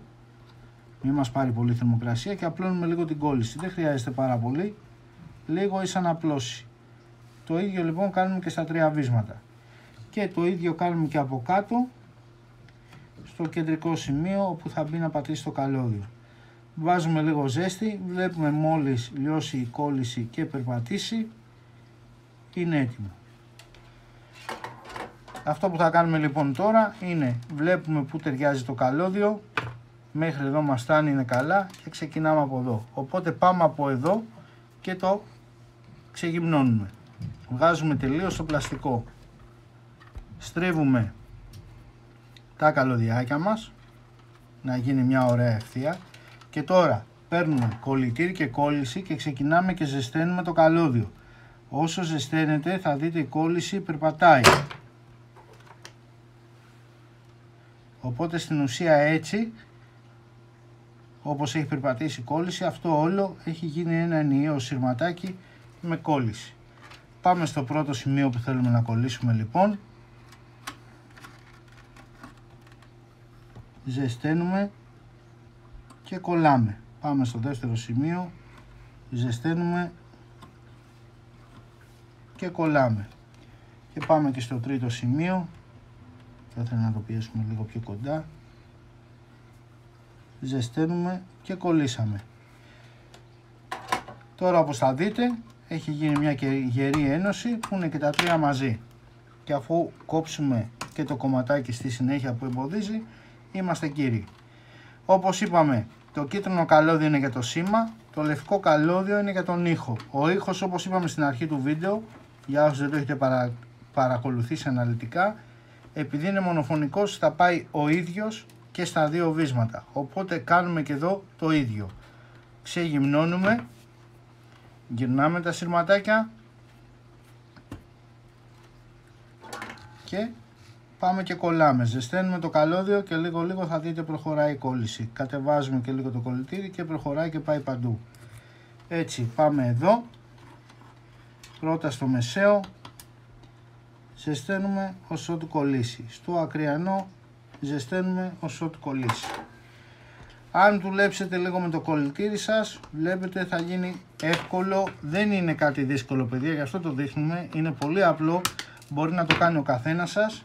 S2: μην μας πάρει πολύ θερμοκρασία και απλώνουμε λίγο την κόλληση. Δεν χρειάζεται πάρα πολύ, λίγο ή σαν απλώσει. Το ίδιο λοιπόν κάνουμε και στα τρία βίσματα. Και το ίδιο κάνουμε και από κάτω, στο κεντρικό σημείο όπου θα μπει να πατήσει το καλώδιο. Βάζουμε λίγο ζέστη, βλέπουμε μόλις λιώσει η κόλληση και περπατήσει, είναι έτοιμο. Αυτό που θα κάνουμε λοιπόν τώρα είναι βλέπουμε που ταιριάζει το καλώδιο, μέχρι εδώ μας φτάνει είναι καλά και ξεκινάμε από εδώ. Οπότε πάμε από εδώ και το ξεγυμνώνουμε. Βγάζουμε τελείως το πλαστικό. Στρίβουμε τα καλωδιάκια μας να γίνει μια ωραία ευθεία και τώρα παίρνουμε κολλητήρι και κόλληση και ξεκινάμε και ζεσταίνουμε το καλώδιο. Όσο ζεσταίνεται θα δείτε η κόλληση περπατάει. Οπότε στην ουσία έτσι όπως έχει περπατήσει η κόλληση αυτό όλο έχει γίνει ένα ενιαίο σειρματάκι με κόλληση πάμε στο πρώτο σημείο που θέλουμε να κολλήσουμε λοιπόν ζεσταίνουμε και κολλάμε. Πάμε στο δεύτερο σημείο, ζεσταίνουμε και κολλάμε. Και πάμε και στο τρίτο σημείο, θα ήθελα να το πιέσουμε λίγο πιο κοντά. Ζεσταίνουμε και κολλήσαμε. Τώρα όπως θα δείτε έχει γίνει μια γερή ένωση που είναι και τα τρία μαζί. Και αφού κόψουμε και το κομματάκι στη συνέχεια που εμποδίζει είμαστε κύριοι. Όπως είπαμε το κίτρινο καλώδιο είναι για το σήμα, το λευκό καλώδιο είναι για τον ήχο. Ο ήχος όπως είπαμε στην αρχή του βίντεο, για όσους δεν το έχετε παρα, παρακολουθήσει αναλυτικά, επειδή είναι μονοφωνικός θα πάει ο ίδιος και στα δύο βίσματα. Οπότε κάνουμε και εδώ το ίδιο. Ξεγυμνώνουμε, γυρνάμε τα σειρματάκια και πάμε και κολλάμε. Ζεσταίνουμε το καλώδιο και λίγο λίγο θα δείτε προχωράει η κόλληση. Κατεβάζουμε και λίγο το κολλητήρι και προχωράει και πάει παντού. Έτσι πάμε εδώ. Πρώτα στο μεσαίο. Ζεσταίνουμε όσο του κολλήσει. Στο ακριανό ζεσταίνουμε όσο του κολλήσει. Αν δουλέψετε λίγο με το κολλητήρι σας, βλέπετε θα γίνει εύκολο. Δεν είναι κάτι δύσκολο παιδιά, γι' αυτό το δείχνουμε. Είναι πολύ απλό, μπορεί να το κάνει ο καθένας σας.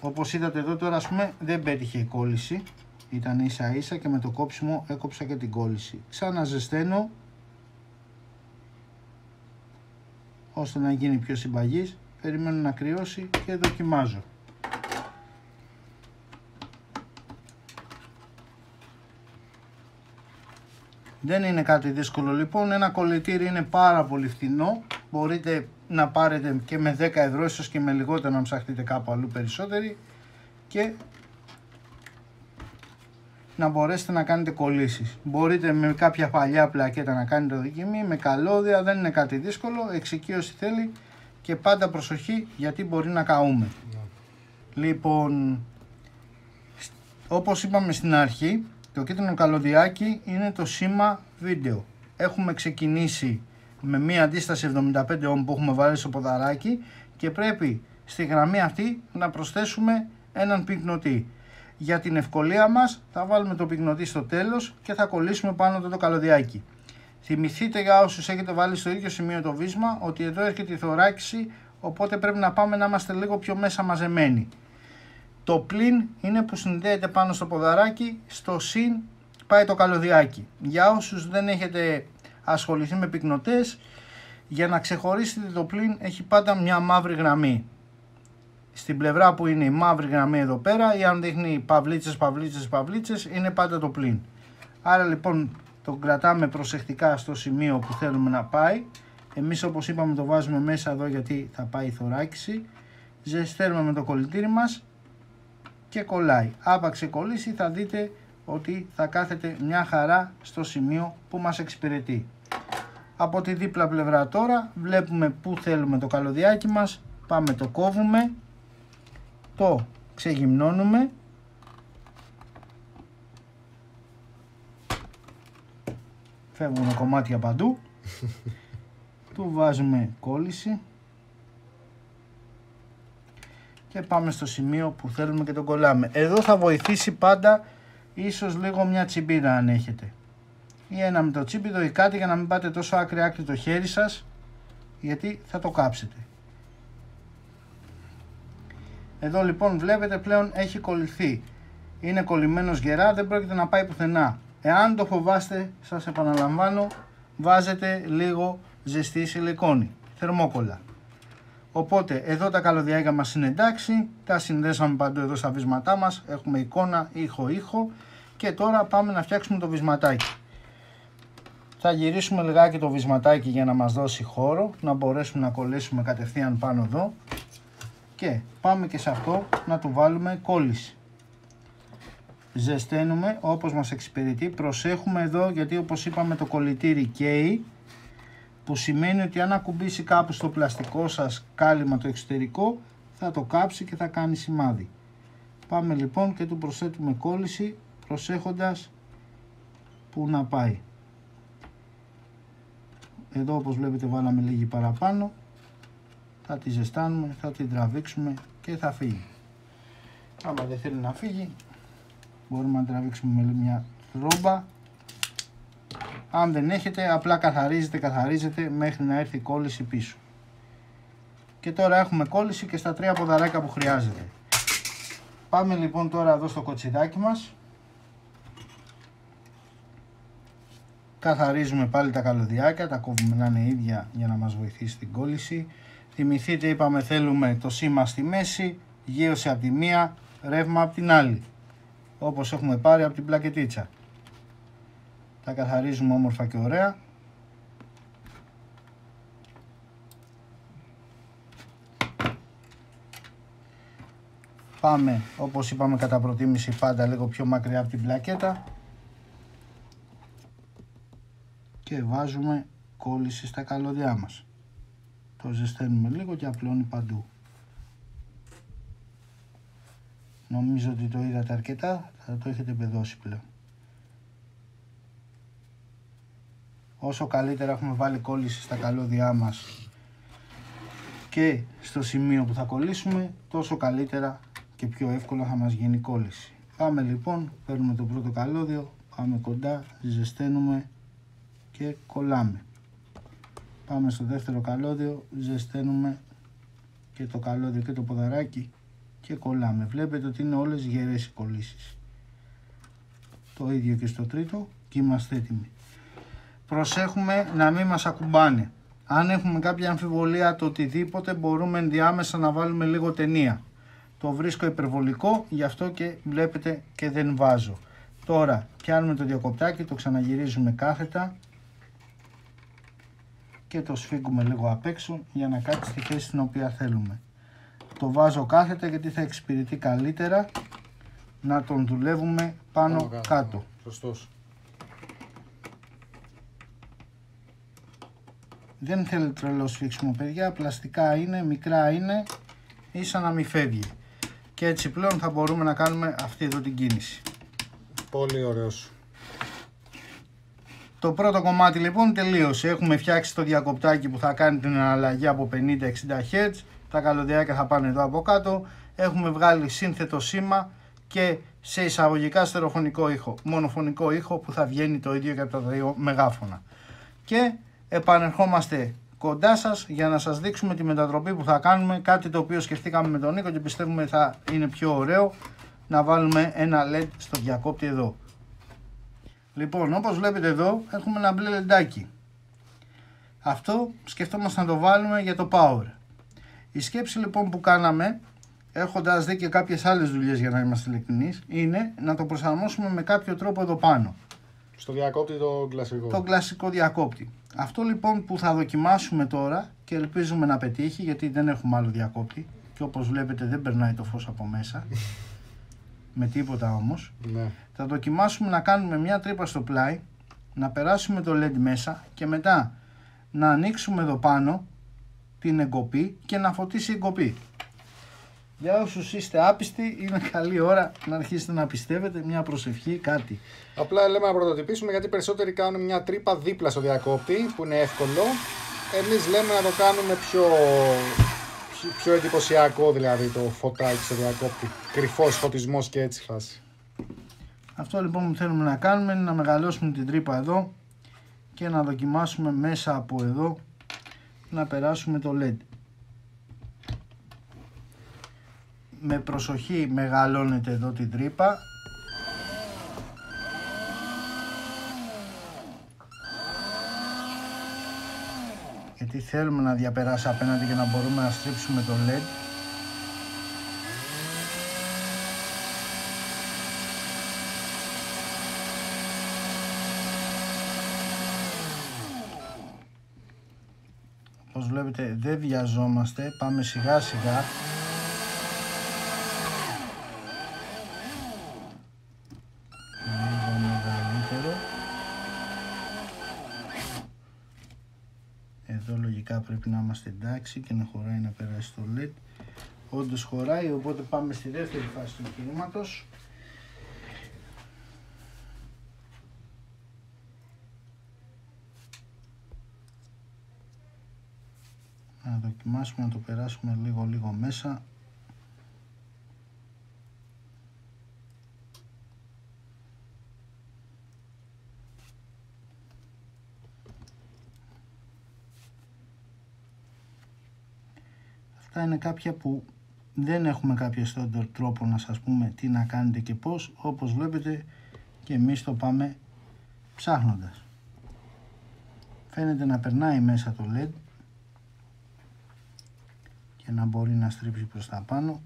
S2: Όπως είδατε εδώ τώρα ας πούμε δεν πέτυχε η κόλληση. Ήταν ίσα ίσα και με το κόψιμο έκοψα και την κόλληση. Ξαναζεσταίνω ώστε να γίνει πιο συμπαγής. Περιμένω να κρυώσει και δοκιμάζω. Δεν είναι κάτι δύσκολο λοιπόν, ένα κολλητήρι είναι πάρα πολύ φθηνό. Μπορείτε να πάρετε και με 10 ευρώ, ίσως και με λιγότερο να ψαχτείτε κάπου αλλού περισσότεροι και να μπορέσετε να κάνετε κολλήσεις. Μπορείτε με κάποια παλιά πλακέτα να κάνετε δοκιμή, με καλώδια, δεν είναι κάτι δύσκολο, εξοικείωση θέλει και πάντα προσοχή γιατί μπορεί να καούμε. Ναι. Λοιπόν, όπως είπαμε στην αρχή, το κίτρινο καλωδιάκι είναι το σήμα βίντεο. Έχουμε ξεκινήσει με μία αντίσταση 75 ohm που έχουμε βάλει στο ποδαράκι και πρέπει στη γραμμή αυτή να προσθέσουμε έναν πυκνοτή. Για την ευκολία μας θα βάλουμε το πυκνοτή στο τέλος και θα κολλήσουμε πάνω το, το καλωδιάκι. Θυμηθείτε για όσους έχετε βάλει στο ίδιο σημείο το βίσμα ότι εδώ έρχεται η θωράκιση οπότε πρέπει να πάμε να είμαστε λίγο πιο μέσα μαζεμένοι. Το πλήν είναι που συνδέεται πάνω στο ποδαράκι, στο συν πάει το καλωδιάκι. Για όσους δεν έχετε ασχοληθεί με πυκνοτές, για να ξεχωρίσετε το πλήν έχει πάντα μια μαύρη γραμμή. Στην πλευρά που είναι η μαύρη γραμμή εδώ πέρα ή αν δείχνει παυλίτσες, παυλίτσες, παυλίτσες είναι πάντα το πλήν. Άρα λοιπόν το κρατάμε προσεκτικά στο σημείο που θέλουμε να πάει. Εμείς όπως είπαμε το βάζουμε μέσα εδώ γιατί θα πάει η θωράκιση. Ζεσταίνουμε με το κολλητήρι μας και κολλάει. Άπαξε κολλήσει θα δείτε ότι θα κάθεται μια χαρά στο σημείο που μας εξυπηρετεί. Από τη δίπλα πλευρά τώρα βλέπουμε που θέλουμε το καλωδιάκι μας. Πάμε το κόβουμε, το ξεγυμνώνουμε φεύγουν κομμάτια παντού του βάζουμε κόλληση και πάμε στο σημείο που θέλουμε και τον κολλάμε. Εδώ θα βοηθήσει πάντα ίσως λίγο μια τσιμπίδα αν έχετε. Ή ένα με το τσίπιδο ή κάτι για να μην πάτε τόσο άκρη άκρη το χέρι σας γιατί θα το κάψετε. Εδώ λοιπόν βλέπετε πλέον έχει κολληθεί. Είναι κολλημένος γερά, δεν πρόκειται να πάει πουθενά. Εάν το φοβάστε, σας επαναλαμβάνω, βάζετε λίγο ζεστή σιλικόνη, θερμόκολλα. Οπότε εδώ τα καλωδιάκια μας είναι εντάξει, τα συνδέσαμε παντού εδώ στα βίσματά μας, έχουμε εικόνα, ήχο, ήχο και τώρα πάμε να φτιάξουμε το βυσματάκι. Θα γυρίσουμε λιγάκι το βυσματάκι για να μας δώσει χώρο, να μπορέσουμε να κολλήσουμε κατευθείαν πάνω εδώ και πάμε και σε αυτό να του βάλουμε κόλληση. Ζεσταίνουμε όπως μας εξυπηρετεί, προσέχουμε εδώ γιατί όπως είπαμε το κολλητήρι καίει που σημαίνει ότι αν ακουμπήσει κάπου στο πλαστικό σας κάλυμα το εξωτερικό θα το κάψει και θα κάνει σημάδι. Πάμε λοιπόν και του προσθέτουμε κόλληση προσέχοντας που να πάει. Εδώ όπως βλέπετε βάλαμε λίγη παραπάνω. Θα τη ζεστάνουμε, θα την τραβήξουμε και θα φύγει. Άμα δεν θέλει να φύγει μπορούμε να τραβήξουμε με μια τρόμπα αν δεν έχετε απλά καθαρίζετε καθαρίζετε μέχρι να έρθει η κόλληση πίσω και τώρα έχουμε κόλληση και στα τρία ποδαράκια που χρειάζεται πάμε λοιπόν τώρα εδώ στο κοτσιδάκι μας καθαρίζουμε πάλι τα καλωδιάκια τα κόβουμε να είναι ίδια για να μας βοηθήσει την κόλληση. Θυμηθείτε είπαμε θέλουμε το σήμα στη μέση γύρωση από τη μία ρεύμα από την άλλη. Όπως έχουμε πάρει από την πλακετίτσα. Τα καθαρίζουμε όμορφα και ωραία. Πάμε όπως είπαμε κατά προτίμηση πάντα λίγο πιο μακριά από την πλακέτα και βάζουμε κόλληση στα καλώδια μας. Το ζεσταίνουμε λίγο και απλώνει παντού. Νομίζω ότι το είδατε αρκετά θα το έχετε πεδώσει πλέον. Όσο καλύτερα έχουμε βάλει κόλληση στα καλώδια μας και στο σημείο που θα κολλήσουμε τόσο καλύτερα και πιο εύκολα θα μας γίνει κόλληση. Πάμε λοιπόν, παίρνουμε το πρώτο καλώδιο πάμε κοντά, ζεσταίνουμε και κολλάμε πάμε στο δεύτερο καλώδιο, ζεσταίνουμε και το καλώδιο και το ποδαράκι και κολλάμε βλέπετε ότι είναι όλες γερές οι κολλήσεις το ίδιο και στο τρίτο και είμαστε έτοιμοι προσέχουμε να μην μας ακουμπάνε. Αν έχουμε κάποια αμφιβολία το οτιδήποτε μπορούμε ενδιάμεσα να βάλουμε λίγο ταινία. Το βρίσκω υπερβολικό γι' αυτό και βλέπετε και δεν βάζω. Τώρα πιάνουμε το διακοπτάκι, το ξαναγυρίζουμε κάθετα και το σφίγγουμε λίγο απ' έξω για να κάτσει στη θέση την οποία θέλουμε. Το βάζω κάθετα γιατί θα εξυπηρετεί καλύτερα να τον δουλεύουμε πάνω, πάνω κάτω. κάτω.
S1: Σωστός.
S2: Δεν θέλει τρελός σφίξιμο παιδιά, πλαστικά είναι, μικρά είναι ή σαν να μην φεύγει. Και έτσι πλέον θα μπορούμε να κάνουμε αυτή εδώ την κίνηση.
S1: Πολύ ωραίος.
S2: Το πρώτο κομμάτι λοιπόν τελείωσε. Έχουμε φτιάξει το διακοπτάκι που θα κάνει την αλλαγή από 50-60 Hz. Τα καλωδιάκια θα πάνε εδώ από κάτω. Έχουμε βγάλει σύνθετο σήμα και σε εισαγωγικά στερεοφωνικό ήχο. Μονοφωνικό ήχο που θα βγαίνει το ίδιο και από τα δύο μεγάφωνα. Και επανερχόμαστε κοντά σας για να σας δείξουμε τη μετατροπή που θα κάνουμε. Κάτι το οποίο σκεφτήκαμε με τον Νίκο και πιστεύουμε θα είναι πιο ωραίο να βάλουμε ένα LED στο διακόπτη εδώ. Λοιπόν, όπως βλέπετε εδώ έχουμε ένα μπλε λεντάκι. Αυτό σκεφτόμαστε να το βάλουμε για το power. Η σκέψη λοιπόν που κάναμε, έχοντας δει και κάποιες άλλες δουλειές για να είμαστε ειλικρινείς, είναι να το προσαρμόσουμε με κάποιο τρόπο εδώ πάνω.
S1: Στο διακόπτη το κλασικό.
S2: Το κλασικό διακόπτη. Αυτό λοιπόν που θα δοκιμάσουμε τώρα και ελπίζουμε να πετύχει γιατί δεν έχουμε άλλο διακόπτη και όπως βλέπετε δεν περνάει το φως από μέσα με τίποτα όμως
S1: ναι.
S2: θα δοκιμάσουμε να κάνουμε μια τρύπα στο πλάι να περάσουμε το LED μέσα και μετά να ανοίξουμε εδώ πάνω την εγκοπή και να φωτίσει η εγκοπή. Για όσους είστε άπιστοι, είναι καλή ώρα να αρχίσετε να πιστεύετε μια προσευχή, κάτι.
S1: Απλά λέμε να πρωτοτυπήσουμε γιατί περισσότεροι κάνουν μια τρύπα δίπλα στο διακόπτη που είναι εύκολο. Εμείς λέμε να το κάνουμε πιο, πιο εντυπωσιακό δηλαδή το φωτάκι στο διακόπτη. Κρυφός φωτισμός και έτσι φάση.
S2: Αυτό λοιπόν που θέλουμε να κάνουμε είναι να μεγαλώσουμε την τρύπα εδώ και να δοκιμάσουμε μέσα από εδώ να περάσουμε το LED. με προσοχή μεγαλώνετε εδώ την τρύπα γιατί θέλουμε να διαπεράσει απέναντι για να μπορούμε να στρίψουμε το LED. Όπως βλέπετε δεν βιαζόμαστε, πάμε σιγά σιγά πρέπει να είμαστε εντάξει και να χωράει να περάσει το LED Όντως χωράει οπότε πάμε στη δεύτερη φάση του κινήματος. να δοκιμάσουμε να το περάσουμε λίγο λίγο μέσα Αυτά είναι κάποια που δεν έχουμε κάποιο στον τρόπο να σας πούμε τι να κάνετε και πώς. Όπως βλέπετε και εμείς το πάμε ψάχνοντας. Φαίνεται να περνάει μέσα το LED και να μπορεί να στρίψει προς τα πάνω.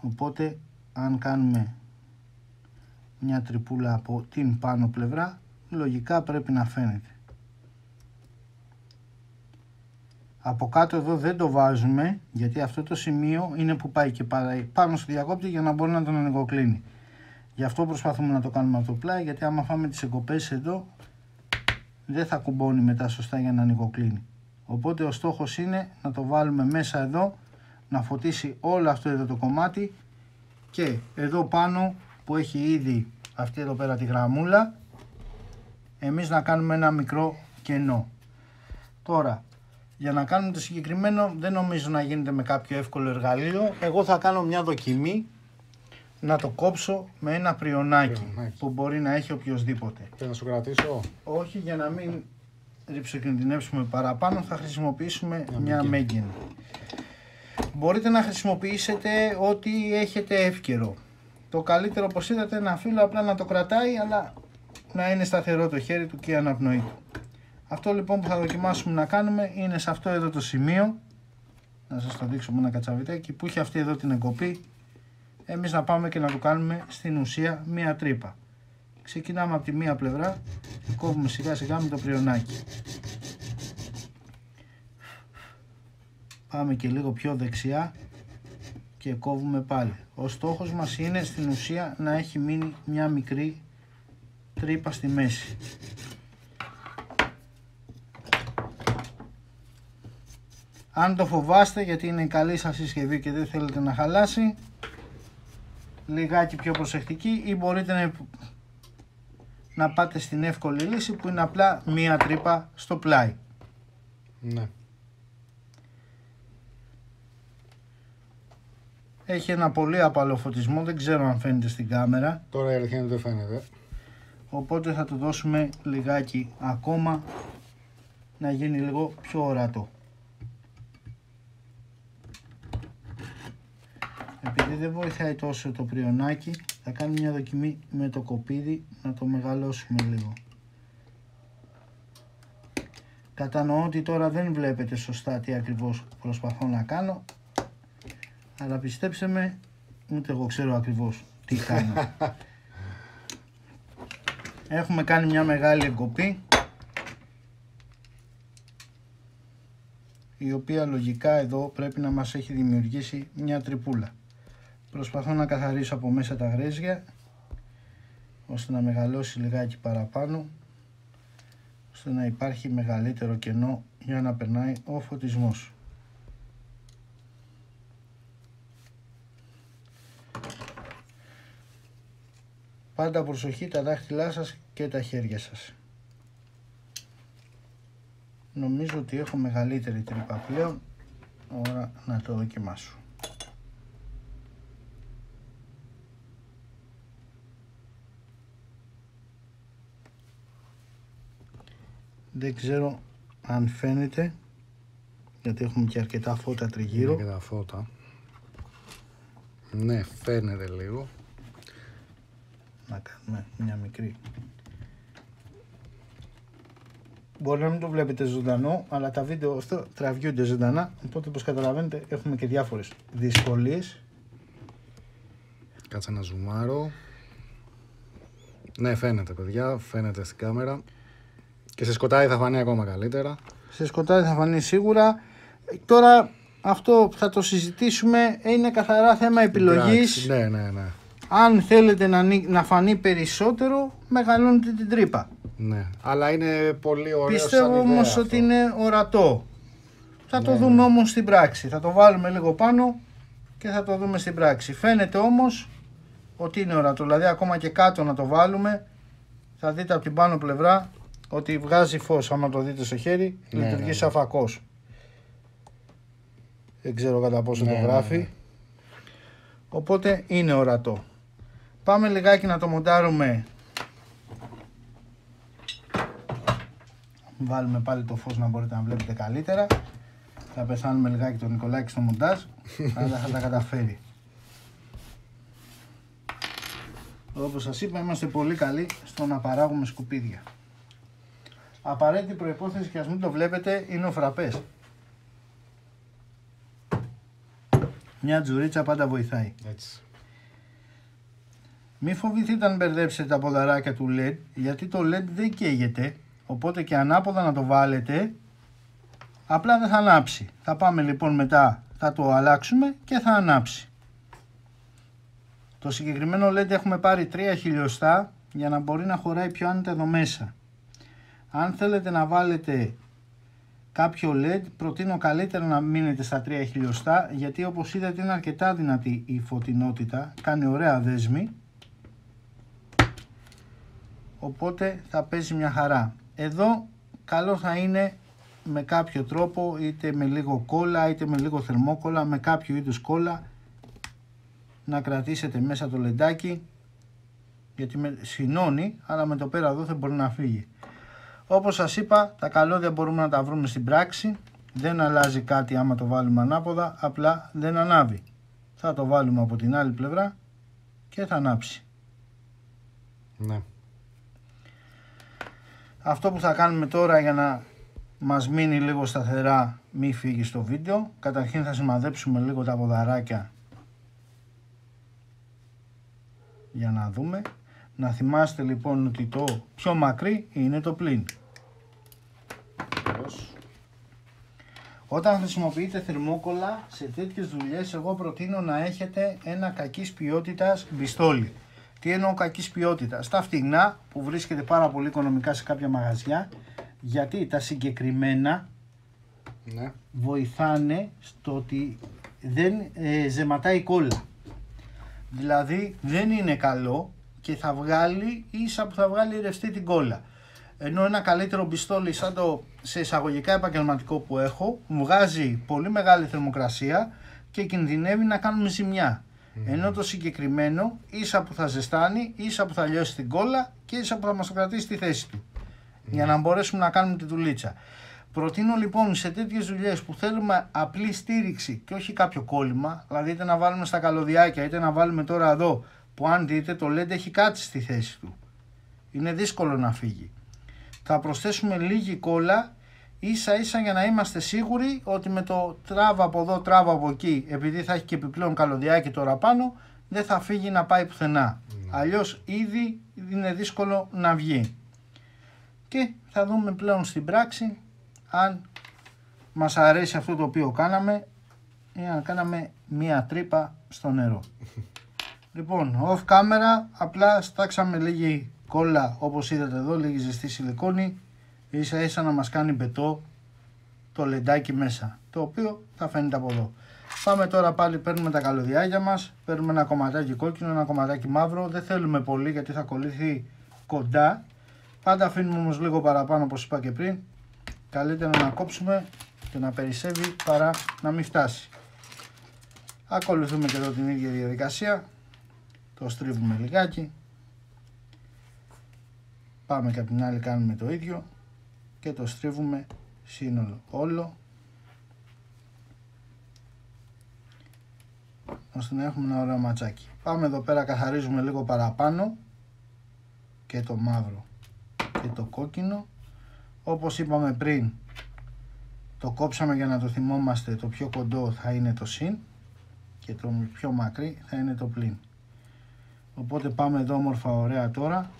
S2: Οπότε αν κάνουμε μια τρυπούλα από την πάνω πλευρά λογικά πρέπει να φαίνεται. Από κάτω εδώ δεν το βάζουμε γιατί αυτό το σημείο είναι που πάει και πάει πάνω στο διακόπτη για να μπορεί να τον ανοιγοκλίνει. Γι' αυτό προσπαθούμε να το κάνουμε από το πλάι γιατί άμα φάμε τις εγκοπές εδώ δεν θα κουμπώνει μετά σωστά για να ανοιγοκλίνει. Οπότε ο στόχος είναι να το βάλουμε μέσα εδώ να φωτίσει όλο αυτό εδώ το κομμάτι και εδώ πάνω που έχει ήδη αυτή εδώ πέρα τη γραμμούλα εμείς να κάνουμε ένα μικρό κενό. Τώρα για να κάνουμε το συγκεκριμένο δεν νομίζω να γίνεται με κάποιο εύκολο εργαλείο. Εγώ θα κάνω μια δοκιμή να το κόψω με ένα πριονάκι που μπορεί να έχει οποιοδήποτε.
S1: Θέλω να σου κρατήσω.
S2: Όχι για να μην ριψοκινδυνεύσουμε παραπάνω θα χρησιμοποιήσουμε μια μέγενη. Μπορείτε να χρησιμοποιήσετε ό,τι έχετε εύκαιρο. Το καλύτερο όπως είδατε ένα φύλλο απλά να το κρατάει αλλά να είναι σταθερό το χέρι του και η αναπνοή του. Αυτό λοιπόν που θα δοκιμάσουμε να κάνουμε είναι σε αυτό εδώ το σημείο να σας το δείξω με ένα κατσαβιτάκι που έχει αυτή εδώ την εγκοπή εμείς να πάμε και να το κάνουμε στην ουσία μία τρύπα. Ξεκινάμε από τη μία πλευρά και κόβουμε σιγά σιγά με το πριονάκι. Πάμε και λίγο πιο δεξιά και κόβουμε πάλι. Ο στόχος μας είναι στην ουσία να έχει μείνει μια μικρή τρύπα στη μέση. Αν το φοβάστε γιατί είναι καλή σας συσκευή και δεν θέλετε να χαλάσει, λιγάκι πιο προσεκτική ή μπορείτε να, να πάτε στην εύκολη λύση που είναι απλά μία τρύπα στο πλάι.
S1: Ναι.
S2: Έχει ένα πολύ απαλό φωτισμό, δεν ξέρω αν φαίνεται στην κάμερα.
S1: Τώρα η αλήθεια δεν φαίνεται.
S2: Οπότε θα του δώσουμε λιγάκι ακόμα να γίνει λίγο πιο ορατό. Επειδή δεν βοηθάει τόσο το πριονάκι, θα κάνουμε μια δοκιμή με το κοπίδι να το μεγαλώσουμε λίγο. Κατανοώ ότι τώρα δεν βλέπετε σωστά τι ακριβώς προσπαθώ να κάνω, αλλά πιστέψτε με, ούτε εγώ ξέρω ακριβώς τι κάνω. Έχουμε κάνει μια μεγάλη εγκοπή, η οποία λογικά εδώ πρέπει να μας έχει δημιουργήσει μια τρυπούλα. Προσπαθώ να καθαρίσω από μέσα τα γρέζια ώστε να μεγαλώσει λιγάκι παραπάνω ώστε να υπάρχει μεγαλύτερο κενό για να περνάει ο φωτισμός. Πάντα προσοχή τα δάχτυλά σας και τα χέρια σας. Νομίζω ότι έχω μεγαλύτερη τρύπα πλέον, ώρα να το δοκιμάσω. Δεν ξέρω αν φαίνεται γιατί έχουμε και αρκετά φώτα τριγύρω.
S1: Αρκετά φώτα. Ναι, φαίνεται λίγο.
S2: Να κάνουμε μια μικρή. Μπορεί να μην το βλέπετε ζωντανό, αλλά τα βίντεο αυτό τραβιούνται ζωντανά. Οπότε, όπως καταλαβαίνετε, έχουμε και διάφορες δυσκολίες.
S1: Κάτσε να ζουμάρω. Ναι, φαίνεται, παιδιά. Φαίνεται στην κάμερα. Και σε σκοτάδι θα φανεί ακόμα καλύτερα.
S2: Σε σκοτάδι θα φανεί σίγουρα. Τώρα αυτό που θα το συζητήσουμε είναι καθαρά θέμα επιλογής.
S1: Ναι, ναι, ναι.
S2: Αν θέλετε να, να φανεί περισσότερο, μεγαλώνετε την τρύπα.
S1: Ναι, αλλά είναι πολύ ωραίο
S2: Πιστεύω όμως ότι είναι ορατό. Θα το ναι, δούμε ναι. όμως στην πράξη. Θα το βάλουμε λίγο πάνω και θα το δούμε στην πράξη. Φαίνεται όμως ότι είναι ορατό. Δηλαδή ακόμα και κάτω να το βάλουμε θα δείτε από την πάνω πλευρά ότι βγάζει φως άμα το δείτε στο χέρι ναι, λειτουργεί ναι, σαν ναι. φακός. Δεν ξέρω κατά πόσο το ναι, γράφει. Οπότε είναι ορατό. Πάμε λιγάκι να το μοντάρουμε. Βάλουμε πάλι το φως να μπορείτε να βλέπετε καλύτερα. Θα πεθάνουμε λιγάκι τον Νικολάκη στο μοντάζ, αλλά θα τα καταφέρει. Όπως σας είπα είμαστε πολύ καλοί στο να παράγουμε σκουπίδια. Απαραίτητη προϋπόθεση και ας μην το βλέπετε είναι ο φραπές. Μια τζουρίτσα πάντα βοηθάει.
S1: Έτσι.
S2: Μη φοβηθείτε αν μπερδέψετε τα ποδαράκια του LED, γιατί το LED δεν καίγεται, οπότε και ανάποδα να το βάλετε, απλά δεν θα ανάψει. Θα πάμε λοιπόν μετά, θα το αλλάξουμε και θα ανάψει. Το συγκεκριμένο LED έχουμε πάρει 3 χιλιοστά για να μπορεί να χωράει πιο άνετα εδώ μέσα. Αν θέλετε να βάλετε κάποιο LED προτείνω καλύτερα να μείνετε στα 3 χιλιοστά γιατί όπως είδατε είναι αρκετά δυνατή η φωτεινότητα, κάνει ωραία δέσμη οπότε θα παίζει μια χαρά. Εδώ καλό θα είναι με κάποιο τρόπο είτε με λίγο κόλλα είτε με λίγο θερμόκολλα με κάποιο είδους κόλλα να κρατήσετε μέσα το λεντάκι γιατί με συνώνει αλλά με το πέρα εδώ δεν μπορεί να φύγει. Όπως σας είπα τα καλώδια μπορούμε να τα βρούμε στην πράξη δεν αλλάζει κάτι άμα το βάλουμε ανάποδα απλά δεν ανάβει. Θα το βάλουμε από την άλλη πλευρά και θα ανάψει.
S1: Ναι.
S2: Αυτό που θα κάνουμε τώρα για να μας μείνει λίγο σταθερά μη φύγει στο βίντεο καταρχήν θα σημαδέψουμε λίγο τα ποδαράκια για να δούμε. Να θυμάστε λοιπόν ότι το πιο μακρύ είναι το πλήν. Όταν χρησιμοποιείτε θερμόκολλα σε τέτοιες δουλειές εγώ προτείνω να έχετε ένα κακής ποιότητας μπιστόλι. Τι εννοώ κακής ποιότητας; Τα φτηνά που βρίσκεται πάρα πολύ οικονομικά σε κάποια μαγαζιά γιατί τα συγκεκριμένα
S1: ναι.
S2: βοηθάνε στο ότι δεν ε, ζεματάει κόλλα. Δηλαδή δεν είναι καλό και θα βγάλει ίσα που θα βγάλει ρευστή την κόλλα. Ενώ ένα καλύτερο πιστόλι σαν το σε εισαγωγικά επαγγελματικό που έχω μου βγάζει πολύ μεγάλη θερμοκρασία και κινδυνεύει να κάνουμε ζημιά. Ενώ το συγκεκριμένο ίσα που θα ζεστάνει, ίσα που θα λιώσει την κόλλα και ίσα που θα μας το κρατήσει στη θέση του. Για να μπορέσουμε να κάνουμε τη δουλίτσα. Προτείνω λοιπόν σε τέτοιες δουλειές που θέλουμε απλή στήριξη και όχι κάποιο κόλλημα, δηλαδή είτε να βάλουμε στα καλωδιάκια είτε να βάλουμε τώρα εδώ, που αν δείτε το LED έχει κάτσει στη θέση του. Είναι δύσκολο να φύγει. Θα προσθέσουμε λίγη κόλλα ίσα ίσα για να είμαστε σίγουροι ότι με το τράβα από εδώ, τράβα από εκεί, επειδή θα έχει και επιπλέον καλωδιάκι τώρα πάνω, δεν θα φύγει να πάει πουθενά. Mm. Αλλιώς ήδη είναι δύσκολο να βγει. Και θα δούμε πλέον στην πράξη αν μας αρέσει αυτό το οποίο κάναμε ή αν κάναμε μία τρύπα στο νερό. λοιπόν, off camera απλά στάξαμε λίγη κόλλα όπως είδατε εδώ, λίγη ζεστή σιλικόνη ίσα ίσα να μας κάνει μπετό το λεντάκι μέσα το οποίο θα φαίνεται από εδώ. Πάμε τώρα πάλι παίρνουμε τα καλωδιάκια μας, παίρνουμε ένα κομματάκι κόκκινο, ένα κομματάκι μαύρο, δεν θέλουμε πολύ γιατί θα κολλήθει κοντά. Πάντα αφήνουμε όμως λίγο παραπάνω όπως είπα και πριν καλύτερα να κόψουμε και να περισσεύει παρά να μην φτάσει. Ακολουθούμε και εδώ την ίδια διαδικασία. Το στρίβουμε λιγάκι. Πάμε και από την άλλη κάνουμε το ίδιο και το στρίβουμε σύνολο όλο ώστε να έχουμε ένα ωραίο ματσάκι. Πάμε εδώ πέρα καθαρίζουμε λίγο παραπάνω και το μαύρο και το κόκκινο όπως είπαμε πριν, το κόψαμε για να το θυμόμαστε, το πιο κοντό θα είναι το συν και το πιο μακρύ θα είναι το πλήν. Οπότε πάμε εδώ όμορφα ωραία τώρα,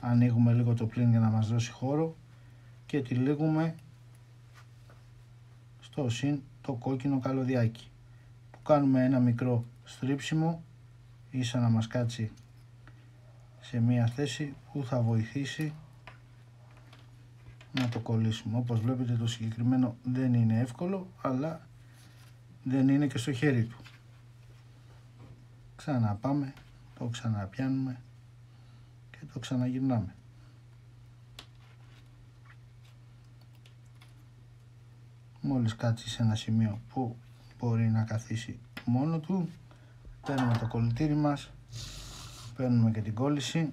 S2: ανοίγουμε λίγο το πλήν για να μας δώσει χώρο και τυλίγουμε στο συν το κόκκινο καλωδιάκι που κάνουμε ένα μικρό στρίψιμο ίσα να μας κάτσει σε μία θέση που θα βοηθήσει να το κολλήσουμε. Όπως βλέπετε το συγκεκριμένο δεν είναι εύκολο αλλά δεν είναι και στο χέρι του. Ξαναπάμε, το ξαναπιάνουμε και το ξαναγυρνάμε. μόλις κάτσει σε ένα σημείο που μπορεί να καθίσει μόνο του παίρνουμε το κολυτήρι μας παίρνουμε και την κόλληση.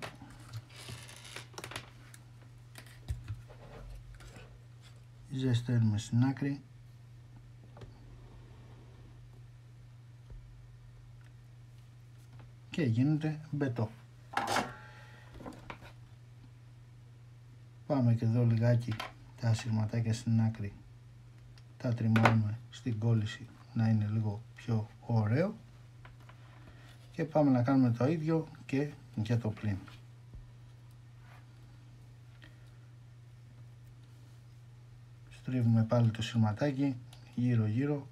S2: Ζεσταίνουμε στην άκρη. Και γίνεται μπετό. Πάμε και εδώ λιγάκι τα σειρματάκια στην άκρη τα τριμώνουμε στην κόλληση να είναι λίγο πιο ωραίο και πάμε να κάνουμε το ίδιο και για το πλήν. Στρίβουμε πάλι το σειρματάκι γύρω γύρω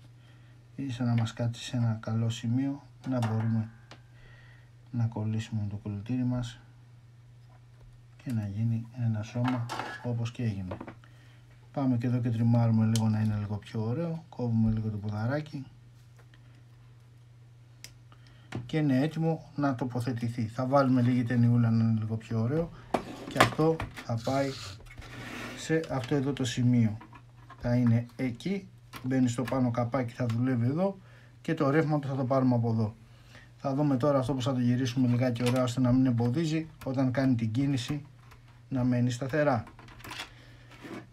S2: ίσα να μας κάτσει σε ένα καλό σημείο να μπορούμε να κολλήσουμε το κολλητήρι μας και να γίνει ένα σώμα όπως και έγινε. Πάμε και εδώ και τριμάρουμε λίγο να είναι λίγο πιο ωραίο. Κόβουμε λίγο το ποδαράκι. Και είναι έτοιμο να τοποθετηθεί. Θα βάλουμε λίγη ταινιούλα να είναι λίγο πιο ωραίο. Και αυτό θα πάει σε αυτό εδώ το σημείο. Θα είναι εκεί. Μπαίνει στο πάνω καπάκι, θα δουλεύει εδώ. Και το ρεύμα του θα το πάρουμε από εδώ. Θα δούμε τώρα αυτό που θα το γυρίσουμε λιγάκι ωραία ώστε να μην εμποδίζει όταν κάνει την κίνηση να μένει σταθερά.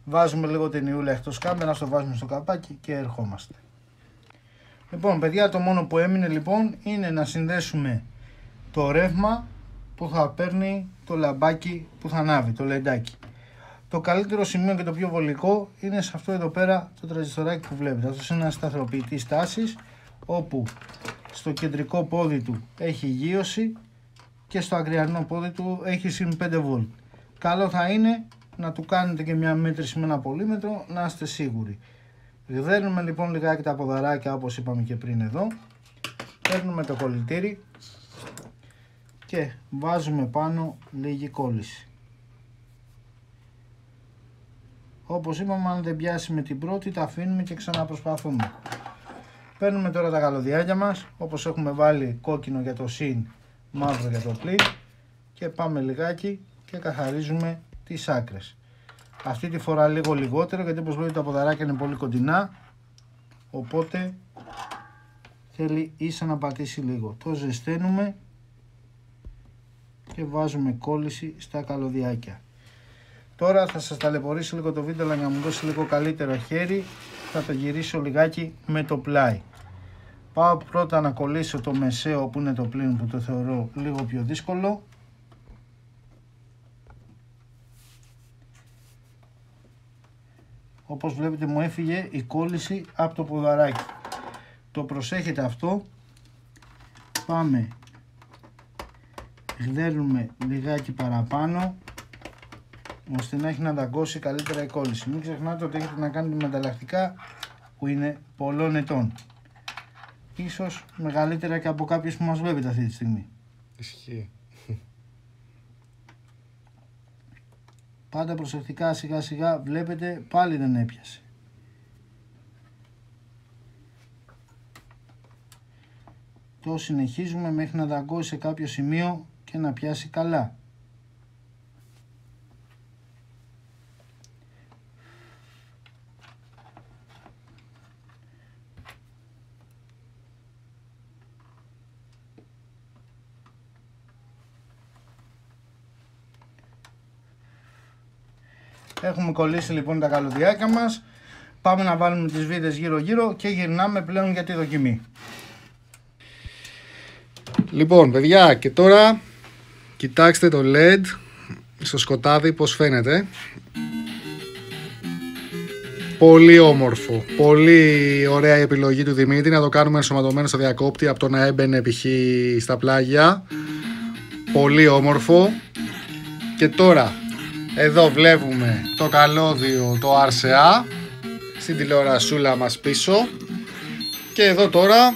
S2: Βάζουμε λίγο την ιούλα εκτός κάμερας, το βάζουμε στο καπάκι και ερχόμαστε. Λοιπόν παιδιά το μόνο που έμεινε λοιπόν είναι να συνδέσουμε το ρεύμα που θα παίρνει το λαμπάκι που θα ανάβει, το λεντάκι. Το καλύτερο σημείο και το πιο βολικό είναι σε αυτό εδώ πέρα το τραζιστοράκι που βλέπετε. Αυτό είναι ένας σταθεροποιητής τάσης όπου στο κεντρικό πόδι του έχει γύρωση και στο ακριανό πόδι του έχει συν 5 βολτ. Καλό θα είναι να του κάνετε και μια μέτρηση με ένα πολύμετρο να είστε σίγουροι. Δέρνουμε λοιπόν λιγάκι τα ποδαράκια όπως είπαμε και πριν εδώ. Παίρνουμε το κολλητήρι και βάζουμε πάνω λίγη κόλληση. Όπως είπαμε αν δεν πιάσει με την πρώτη τα αφήνουμε και ξαναπροσπαθούμε. Παίρνουμε τώρα τα καλωδιάκια μας όπως έχουμε βάλει κόκκινο για το συν, μαύρο για το πλήν και πάμε λιγάκι και καθαρίζουμε τις άκρες. Αυτή τη φορά λίγο λιγότερο γιατί όπως βλέπετε τα ποδαράκια είναι πολύ κοντινά οπότε θέλει ίσα να πατήσει λίγο. Το ζεσταίνουμε και βάζουμε κόλληση στα καλωδιάκια. Τώρα θα σας ταλαιπωρήσει λίγο το βίντεο αλλά για να μου δώσει λίγο καλύτερο χέρι θα το γυρίσω λιγάκι με το πλάι. Πάω πρώτα να κολλήσω το μεσαίο που είναι το πλήν που το θεωρώ λίγο πιο δύσκολο όπως βλέπετε μου έφυγε η κόλληση από το ποδαράκι. Το προσέχετε αυτό. Πάμε. Γδέρνουμε λιγάκι παραπάνω ώστε να έχει να δαγκώσει καλύτερα η κόλληση. Μην ξεχνάτε ότι έχετε να κάνετε με ανταλλακτικά που είναι πολλών ετών. Ίσως μεγαλύτερα και από κάποιους που μας βλέπετε αυτή τη στιγμή.
S1: Ισχύει.
S2: Πάντα προσεκτικά σιγά σιγά βλέπετε πάλι δεν έπιασε. Το συνεχίζουμε μέχρι να δαγκώσει σε κάποιο σημείο και να πιάσει καλά. Έχουμε κολλήσει λοιπόν τα καλωδιάκια μας. Πάμε να βάλουμε τις βίδες γύρω γύρω και γυρνάμε πλέον για τη δοκιμή.
S1: Λοιπόν παιδιά και τώρα κοιτάξτε το LED στο σκοτάδι πως φαίνεται. Πολύ όμορφο, πολύ ωραία η επιλογή του Δημήτρη να το κάνουμε ενσωματωμένο στο διακόπτη από το να έμπαινε π.χ. στα πλάγια. Πολύ όμορφο. Και τώρα εδώ βλέπουμε το καλώδιο το RCA στην τηλεορασούλα μας πίσω. Και εδώ τώρα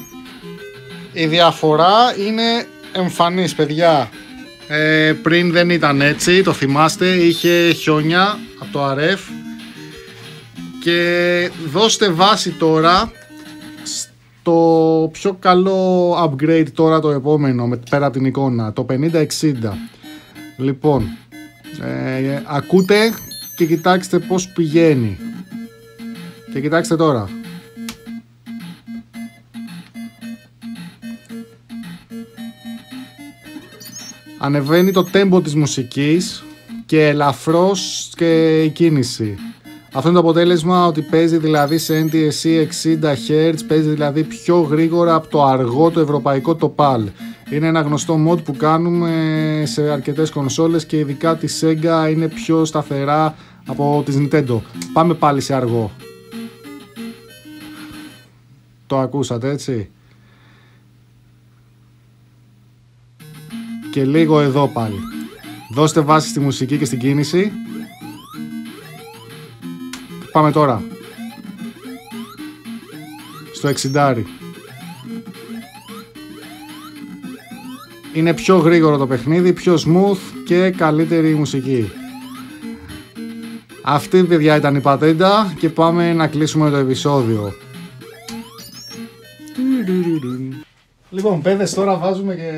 S1: η διαφορά είναι εμφανής παιδιά. Ε, πριν δεν ήταν έτσι το θυμάστε είχε χιόνια από το RF και δώστε βάση τώρα στο πιο καλό upgrade τώρα το επόμενο πέρα από την εικόνα το 5060 λοιπόν ε, ακούτε και κοιτάξτε πως πηγαίνει. Και κοιτάξτε τώρα. Ανεβαίνει το τέμπο της μουσικής και ελαφρώς και η κίνηση. Αυτό είναι το αποτέλεσμα ότι παίζει δηλαδή σε NTSC 60 Hz, παίζει δηλαδή πιο γρήγορα από το αργό το ευρωπαϊκό το PAL. Είναι ένα γνωστό mod που κάνουμε σε αρκετές κονσόλες και ειδικά τη Sega είναι πιο σταθερά από τις Nintendo. Πάμε πάλι σε αργό. Το ακούσατε έτσι; Και λίγο εδώ πάλι. Δώστε βάση στη μουσική και στην κίνηση. Πάμε τώρα. Στο 60. Είναι πιο γρήγορο το παιχνίδι, πιο smooth και καλύτερη μουσική. Αυτή παιδιά ήταν η πατέντα και πάμε να κλείσουμε το επεισόδιο. Λοιπόν, παιδες, τώρα βάζουμε και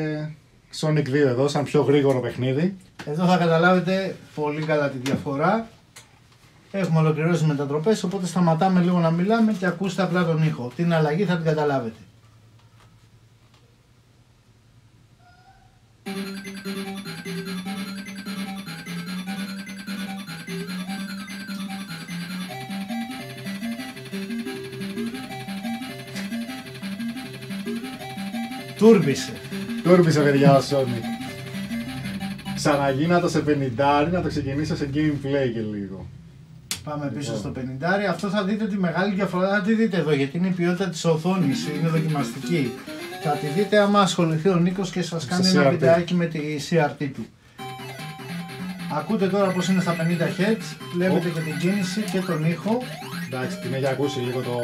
S1: Sonic 2 εδώ, σαν πιο γρήγορο παιχνίδι.
S2: Εδώ θα καταλάβετε πολύ καλά τη διαφορά. Έχουμε ολοκληρώσει μετατροπές, οπότε σταματάμε λίγο να μιλάμε και ακούστε απλά τον ήχο. Την αλλαγή θα την καταλάβετε. Τούρμπισε.
S1: Τούρμπισε παιδιά ο Sonic. Ξαναγίνατο σε 50 να το ξεκινήσω σε gameplay και λίγο.
S2: Πάμε πίσω στο 50. Αυτό θα δείτε τη μεγάλη διαφορά. Θα τη δείτε εδώ γιατί είναι η ποιότητα της οθόνης. Είναι δοκιμαστική. Θα τη δείτε άμα ασχοληθεί ο Νίκος και σας κάνει ένα βιντεάκι με τη CRT του. Ακούτε τώρα πως είναι στα 50 Hz, βλέπετε και την κίνηση και τον ήχο.
S1: Εντάξει, την έχει ακούσει λίγο το,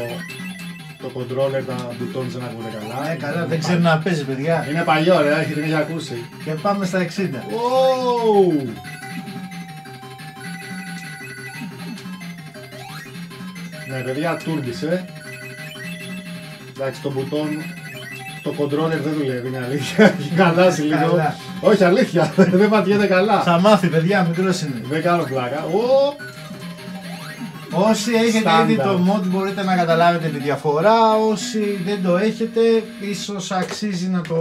S1: το controller, τα buttons δεν ακούτε καλά.
S2: Ε, καλά, δεν ξέρει να παίζει, παιδιά.
S1: Είναι παλιό, ρε, έχει την έχει ακούσει.
S2: Και πάμε στα 60.
S1: Oh! Ναι, παιδιά, τούρμπισε. Εντάξει, το μπουτόν, το controller δεν δουλεύει, είναι αλήθεια. Έχει χαλάσει λίγο. Όχι, αλήθεια, δεν πατιέται καλά.
S2: Θα μάθει, παιδιά, μικρό είναι.
S1: Δεν κάνω πλάκα.
S2: Όσοι έχετε ήδη το mod μπορείτε να καταλάβετε τη διαφορά, όσοι δεν το έχετε ίσως αξίζει να το,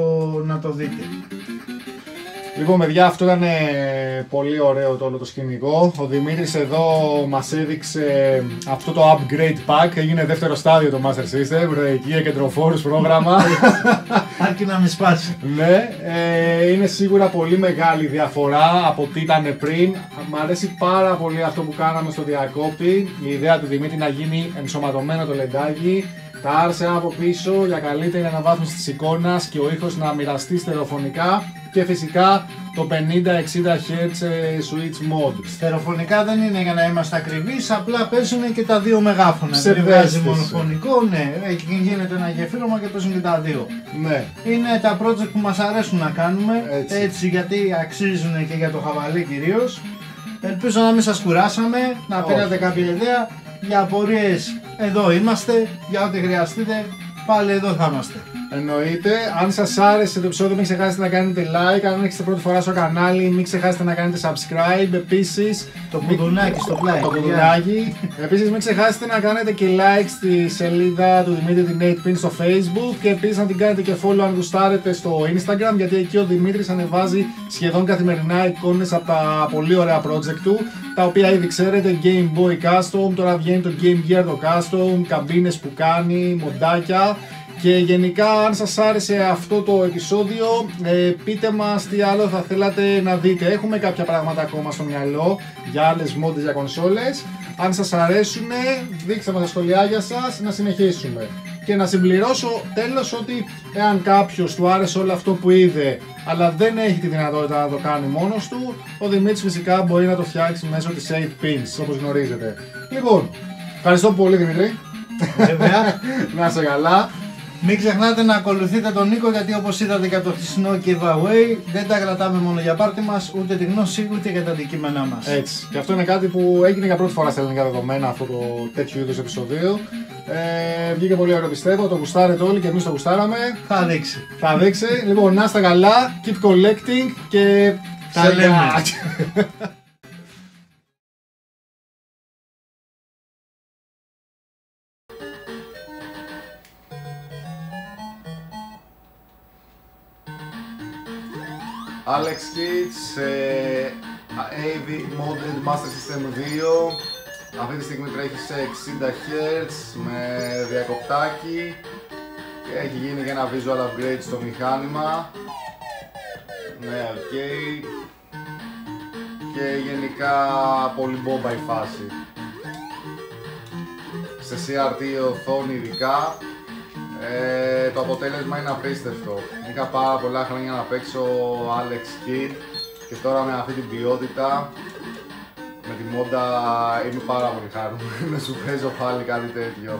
S2: να το δείτε.
S1: Λοιπόν, παιδιά, αυτό ήταν ε, πολύ ωραίο το όλο το σκηνικό. Ο Δημήτρης εδώ μας έδειξε αυτό το upgrade pack. Έγινε δεύτερο στάδιο το Master System, και κεντροφόρους πρόγραμμα.
S2: Αρκεί να μην σπάσει.
S1: ναι, ε, είναι σίγουρα πολύ μεγάλη διαφορά από τι ήταν πριν. Μ' αρέσει πάρα πολύ αυτό που κάναμε στο διακόπτη. Η ιδέα του Δημήτρη να γίνει ενσωματωμένο το λεντάκι. Τα άρσε από πίσω για καλύτερη αναβάθμιση της εικόνας και ο ήχος να μοιραστεί στερεοφωνικά και φυσικά το 50-60 Hz ε, switch mode.
S2: Στερεοφωνικά δεν είναι για να είμαστε ακριβείς, απλά παίζουν και τα δύο μεγάφωνα. Δεν βγάζει μονοφωνικό, ναι, γίνεται ένα γεφύρωμα και παίζουν και τα δύο.
S1: Ναι.
S2: Είναι τα project που μας αρέσουν να κάνουμε, έτσι, έτσι γιατί αξίζουν και για το χαβαλί κυρίως. Ελπίζω να μην σας κουράσαμε, να πήρατε κάποια ιδέα. Για απορίες εδώ είμαστε, για ό,τι χρειαστείτε πάλι εδώ θα είμαστε.
S1: Εννοείται. Αν σας άρεσε το επεισόδιο, μην ξεχάσετε να κάνετε like. Αν έχετε πρώτη φορά στο κανάλι, μην ξεχάσετε να κάνετε subscribe. Επίσης,
S2: το κουδουνάκι στο πλάι.
S1: Το κουδουνάκι. Επίσης, μην ξεχάσετε να κάνετε και like στη σελίδα του Δημήτρη την 8 Pin στο Facebook. Και επίσης να την κάνετε και follow αν γουστάρετε στο Instagram. Γιατί εκεί ο Δημήτρης ανεβάζει σχεδόν καθημερινά εικόνες από τα πολύ ωραία project του. Τα οποία ήδη ξέρετε, Game Boy Custom. Τώρα βγαίνει το Game Gear το Custom. Καμπίνες που κάνει, μοντάκια. Και γενικά αν σας άρεσε αυτό το επεισόδιο ε, πείτε μας τι άλλο θα θέλατε να δείτε. Έχουμε κάποια πράγματα ακόμα στο μυαλό για άλλες μόντες για κονσόλες. Αν σας αρέσουν δείξτε μας τα σχολιάγια σας να συνεχίσουμε. Και να συμπληρώσω τέλος ότι εάν κάποιος του άρεσε όλο αυτό που είδε αλλά δεν έχει τη δυνατότητα να το κάνει μόνος του, ο Δημήτρης φυσικά μπορεί να το φτιάξει μέσω της 8 pins όπως γνωρίζετε. Λοιπόν, ευχαριστώ πολύ Δημήτρη.
S2: Βέβαια.
S1: να είσαι καλά.
S2: Μην ξεχνάτε να ακολουθείτε τον Νίκο γιατί όπως είδατε και το χθεσινό giveaway δεν τα κρατάμε μόνο για πάρτι μας ούτε τη γνώση ούτε για τα αντικείμενά μας.
S1: Έτσι. Και αυτό είναι κάτι που έγινε για πρώτη φορά στα ελληνικά δεδομένα αυτό το τέτοιο είδους επεισοδίου. Ε, βγήκε πολύ ωραίο πιστεύω, το γουστάρετε όλοι και εμείς το γουστάραμε.
S2: Θα δείξει.
S1: Θα δείξει. λοιπόν, να είστε καλά, keep collecting και...
S2: Τα λέμε.
S1: Alex Kids, ε, AV Modded Master System 2 αυτή τη στιγμή τρέχει σε 60 Hz με διακοπτάκι και έχει γίνει και ένα visual upgrade στο μηχάνημα Ναι, οκ. Και γενικά πολύ μπόμπα η φάση. Σε CRT οθόνη ειδικά ε, το αποτέλεσμα είναι απίστευτο. Είχα πάρα πολλά χρόνια να παίξω Alex Kidd και τώρα με αυτή την ποιότητα με τη μόντα είμαι πάρα πολύ χαρούμενος που παίζω πάλι κάτι τέτοιο.